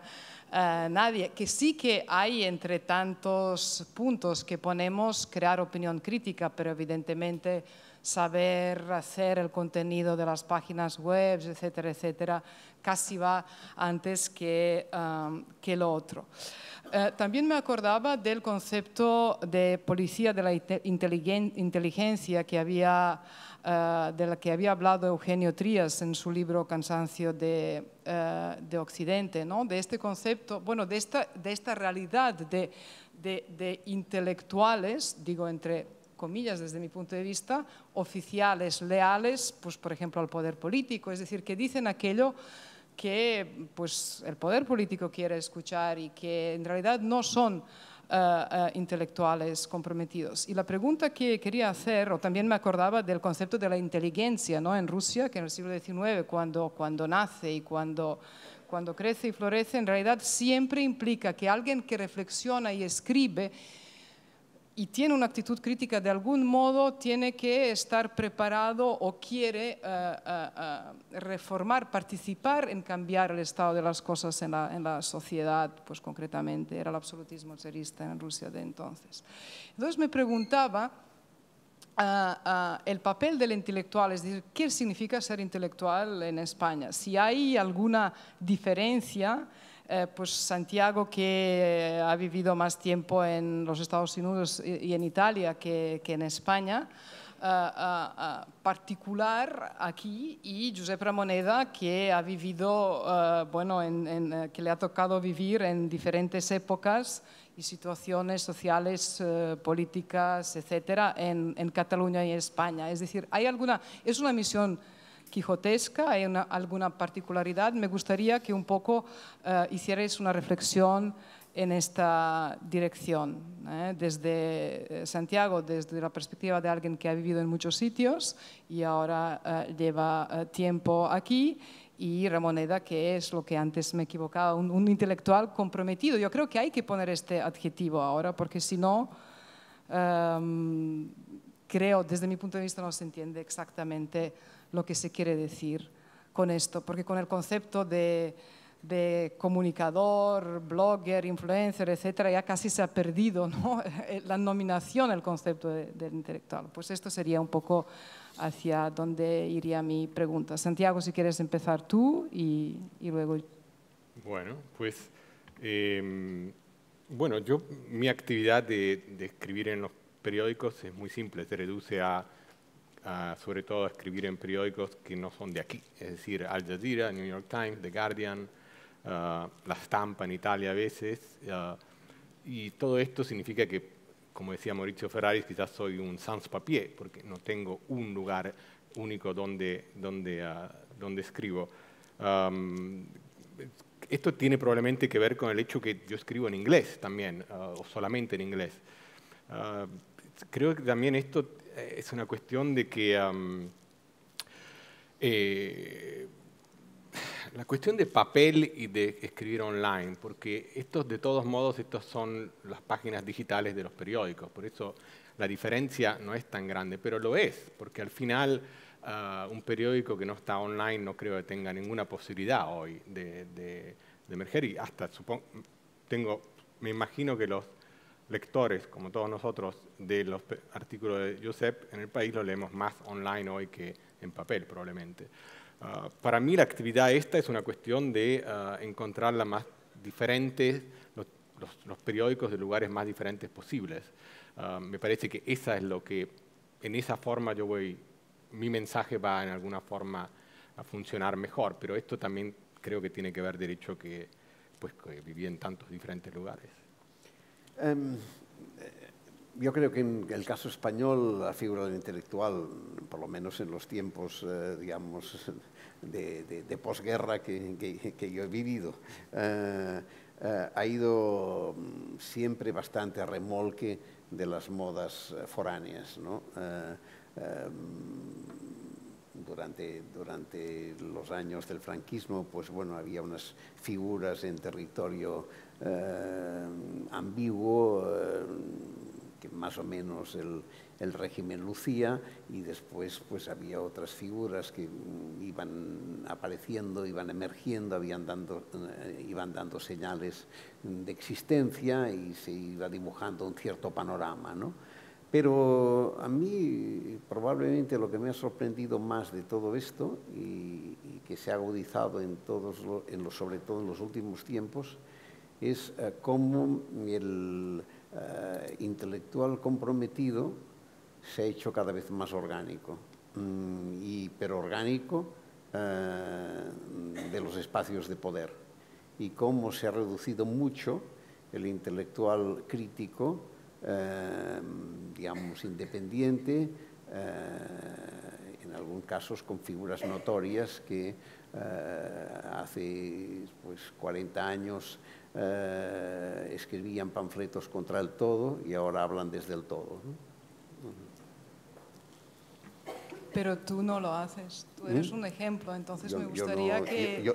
Speaker 2: ah, nadie. Que sí que hay entre tantos puntos que ponemos crear opinión crítica, pero evidentemente saber hacer el contenido de las páginas web, etcétera, etcétera, casi va antes que, um, que lo otro. Eh, también me acordaba del concepto de policía de la inteligencia que había, uh, de la que había hablado Eugenio Trías en su libro Cansancio de, uh, de Occidente, ¿no? de este concepto, bueno, de esta, de esta realidad de, de intelectuales, digo entre comillas desde mi punto de vista, oficiales leales, pues por ejemplo al poder político, es decir, que dicen aquello que pues, el poder político quiere escuchar y que en realidad no son uh, uh, intelectuales comprometidos. Y la pregunta que quería hacer, o también me acordaba del concepto de la inteligencia ¿no? en Rusia, que en el siglo XIX, cuando, cuando nace y cuando, cuando crece y florece, en realidad siempre implica que alguien que reflexiona y escribe y tiene una actitud crítica de algún modo, tiene que estar preparado o quiere eh, eh, eh, reformar, participar en cambiar el estado de las cosas en la, en la, sociedad, pues concretamente era el absolutismo zarista en Rusia de entonces. Entonces me preguntaba el papel del intelectual, es decir, ¿qué significa ser intelectual en España? Si hay alguna diferencia eh, pues Santiago, que ha vivido más tiempo en los Estados Unidos y en Italia que, en España, eh, eh, particular aquí, y Josep Ramoneda, que ha vivido, bueno, que le ha tocado vivir en diferentes épocas y situaciones sociales, políticas, etcétera, en, en Cataluña y España. Es decir, hay alguna, es una misión quijotesca, hay alguna particularidad. Me gustaría que un poco uh, hicierais una reflexión en esta dirección, ¿eh? desde eh, Santiago, desde la perspectiva de alguien que ha vivido en muchos sitios y ahora uh, lleva uh, tiempo aquí, y Ramoneda, que es lo que antes me equivocaba, un, un, intelectual comprometido. Yo creo que hay que poner este adjetivo ahora, porque si no, um, creo, desde mi punto de vista, no se entiende exactamente lo que se quiere decir con esto, porque con el concepto de, comunicador, blogger, influencer, etcétera, ya casi se ha perdido ¿no? la nominación, el concepto del intelectual. Pues esto sería un poco hacia donde iría mi pregunta. Santiago, si quieres empezar tú y, luego...
Speaker 3: Bueno, pues... Em, bueno, yo, mi actividad de, de escribir en los periódicos es muy simple, se reduce a sobre todo escribir en periódicos que no son de aquí, es decir, Al Jazeera, New York Times, The Guardian, uh, La Stampa en Italia a veces, uh, y todo esto significa que, como decía Mauricio Ferrari, quizás soy un sans papier, porque no tengo un lugar único donde, donde, uh, donde escribo. Um, esto tiene probablemente que ver con el hecho que yo escribo en inglés también, o solamente en inglés. creo que también esto es una cuestión de que eh, la cuestión de papel y de escribir online, porque estos de todos modos, estos son las páginas digitales de los periódicos, por eso la diferencia no es tan grande, pero lo es, porque al final ah, un periódico que no está online no creo que tenga ninguna posibilidad hoy de, de emerger. Y hasta supongo, tengo, me imagino que los lectores, como todos nosotros, de los artículos de Josep en el país lo leemos más online hoy que en papel probablemente. Ah, para mí la actividad esta es una cuestión de uh, encontrar la más diferentes, los, los, periódicos de lugares más diferentes posibles. Ah, me parece que esa es lo que, en esa forma yo voy, mi mensaje va en alguna forma a funcionar mejor, pero esto también creo que tiene que ver derecho que, pues, que viví en tantos diferentes lugares.
Speaker 4: Um, yo creo que en el caso español la figura del intelectual, por lo menos en los tiempos, eh, digamos, de, de, posguerra que, yo he vivido, eh, eh, ha ido mm, siempre bastante a remolque de las modas foráneas. ¿no? Durante, durante los años del franquismo, pues bueno, había unas figuras en territorio eh, ambiguo eh, que más o menos el, el, régimen lucía y después pues había otras figuras que iban apareciendo, iban emergiendo, habían dando, eh, iban dando señales de existencia y se iba dibujando un cierto panorama, ¿no? Pero a mí probablemente lo que me ha sorprendido más de todo esto y, que se ha agudizado en todos, en los, sobre todo en los últimos tiempos, es uh, cómo el uh, intelectual comprometido se ha hecho cada vez más orgánico, mm, y, pero orgánico uh, de los espacios de poder, y cómo se ha reducido mucho el intelectual crítico, digamos, independiente, en algunos casos con figuras notorias que hace pues, 40 años eh, escribían panfletos contra el todo y ahora hablan desde el todo.
Speaker 2: Pero tú no lo haces, tú eres ¿Mm? un ejemplo, entonces me gustaría que,
Speaker 4: yo,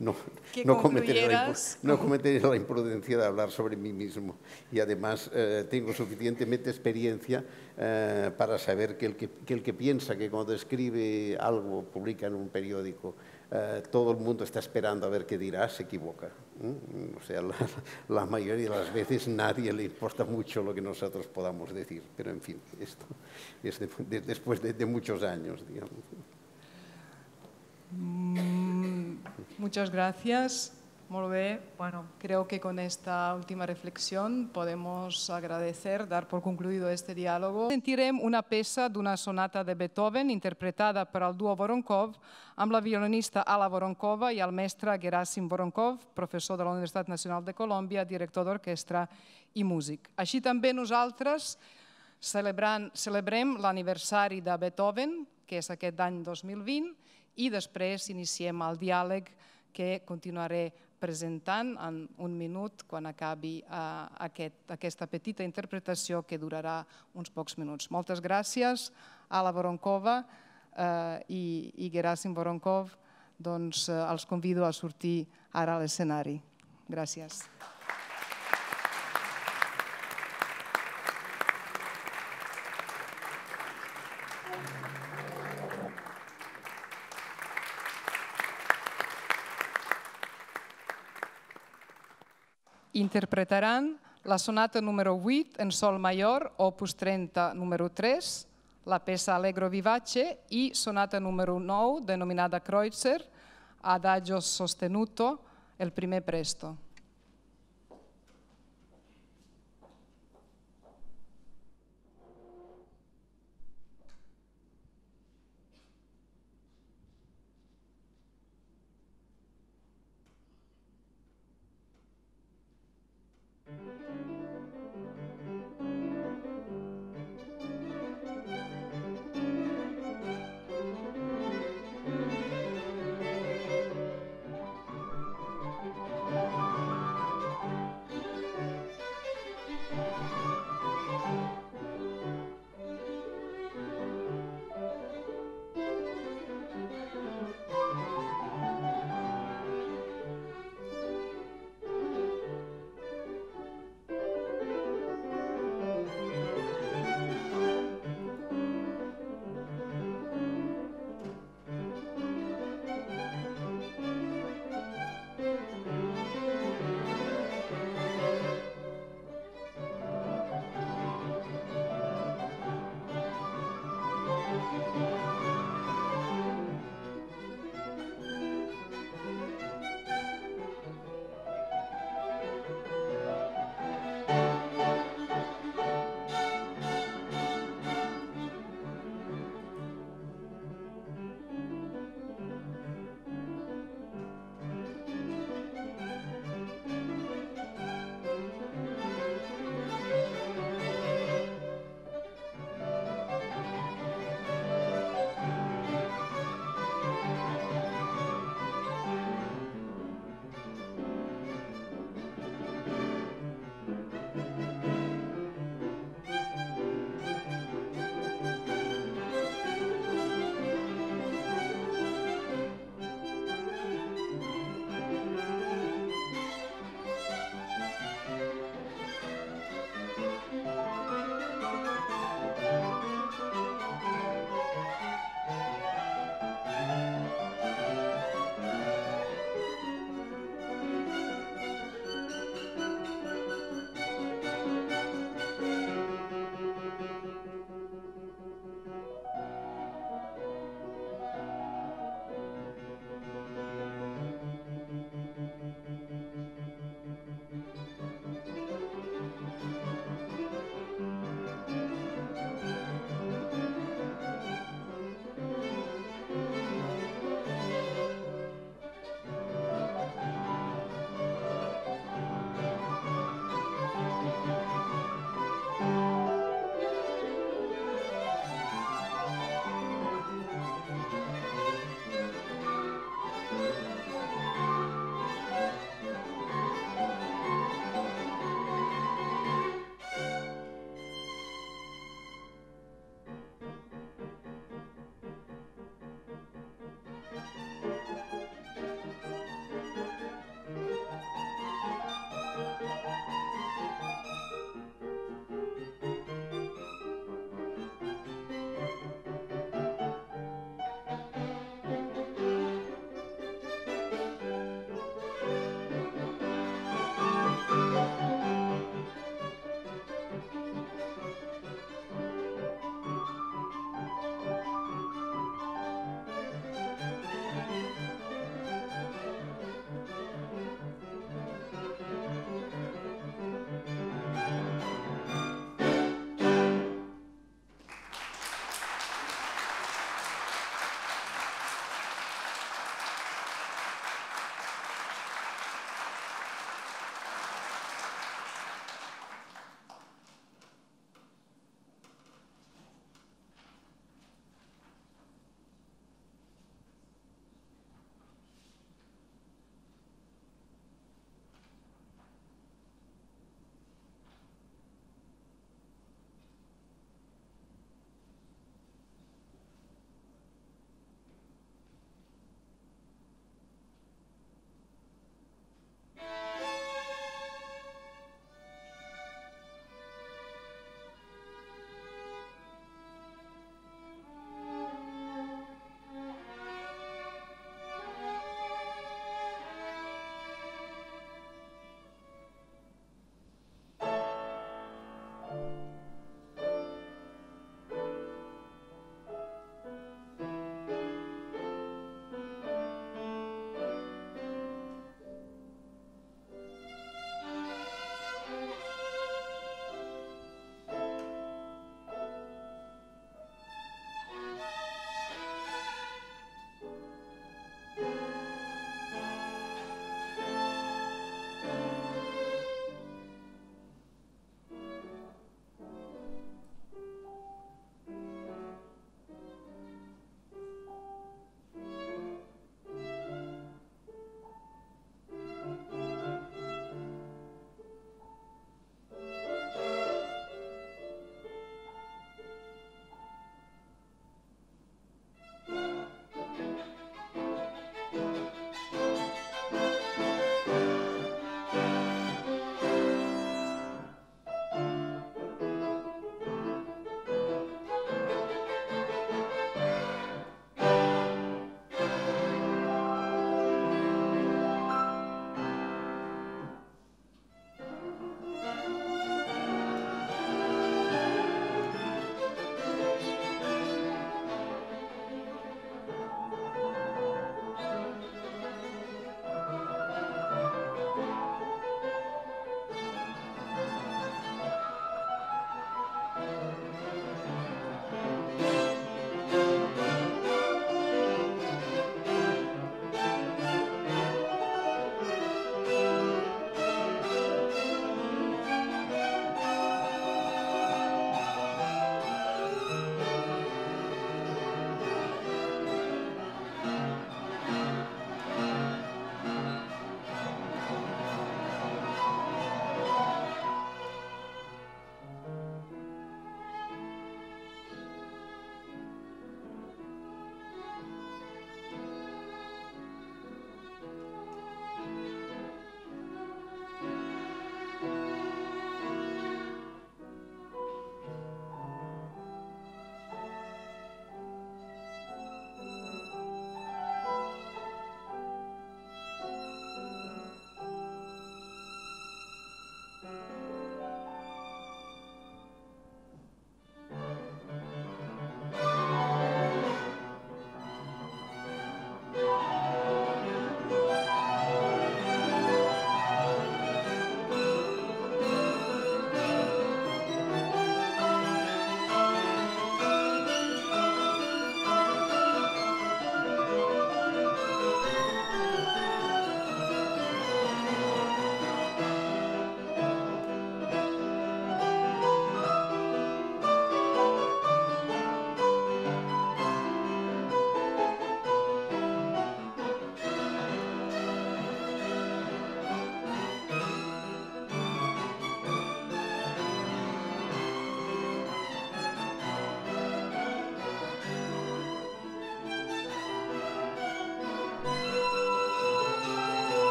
Speaker 4: no, no, cometeré la, no cometeré la imprudencia de hablar sobre mí mismo y además eh, tengo suficientemente experiencia eh, para saber que el que, que el que piensa que cuando escribe algo, publica en un periódico, eh, todo el mundo está esperando a ver qué dirá, se equivoca. O sea, la, mayoría de las veces nadie le importa mucho lo que nosotros podamos decir, pero en fin, esto es después de, muchos años, digamos.
Speaker 2: Mm, muchas gracias. Molt bé. Bueno, creo que con esta última reflexión podemos agradecer, dar por concluido este diálogo. Sentirem una peça d'una sonata de Beethoven interpretada per al duo Voronkov amb la violinista Ala Voronkova i el mestre Gerasim Voronkov, professor de la Universitat Nacional de Colòmbia, director d'orquestra i músic. Així també nosaltres celebrant, celebrem l'aniversari de Beethoven, que és aquest any 2020, i després iniciem el diàleg que continuaré presentant en un minut quan acabi eh, aquest, aquesta petita interpretació que durarà uns pocs minuts. Moltes gràcies a la Voronkova eh, i, i Gerasim Voronkov, doncs eh, els convido a sortir ara a l'escenari. Gràcies. Interpretaran la sonata número 8 en sol mayor, opus 30, número 3, la peça Allegro Vivace i sonata número 9, denominada Kreutzer, Adagio Sostenuto, el primer presto.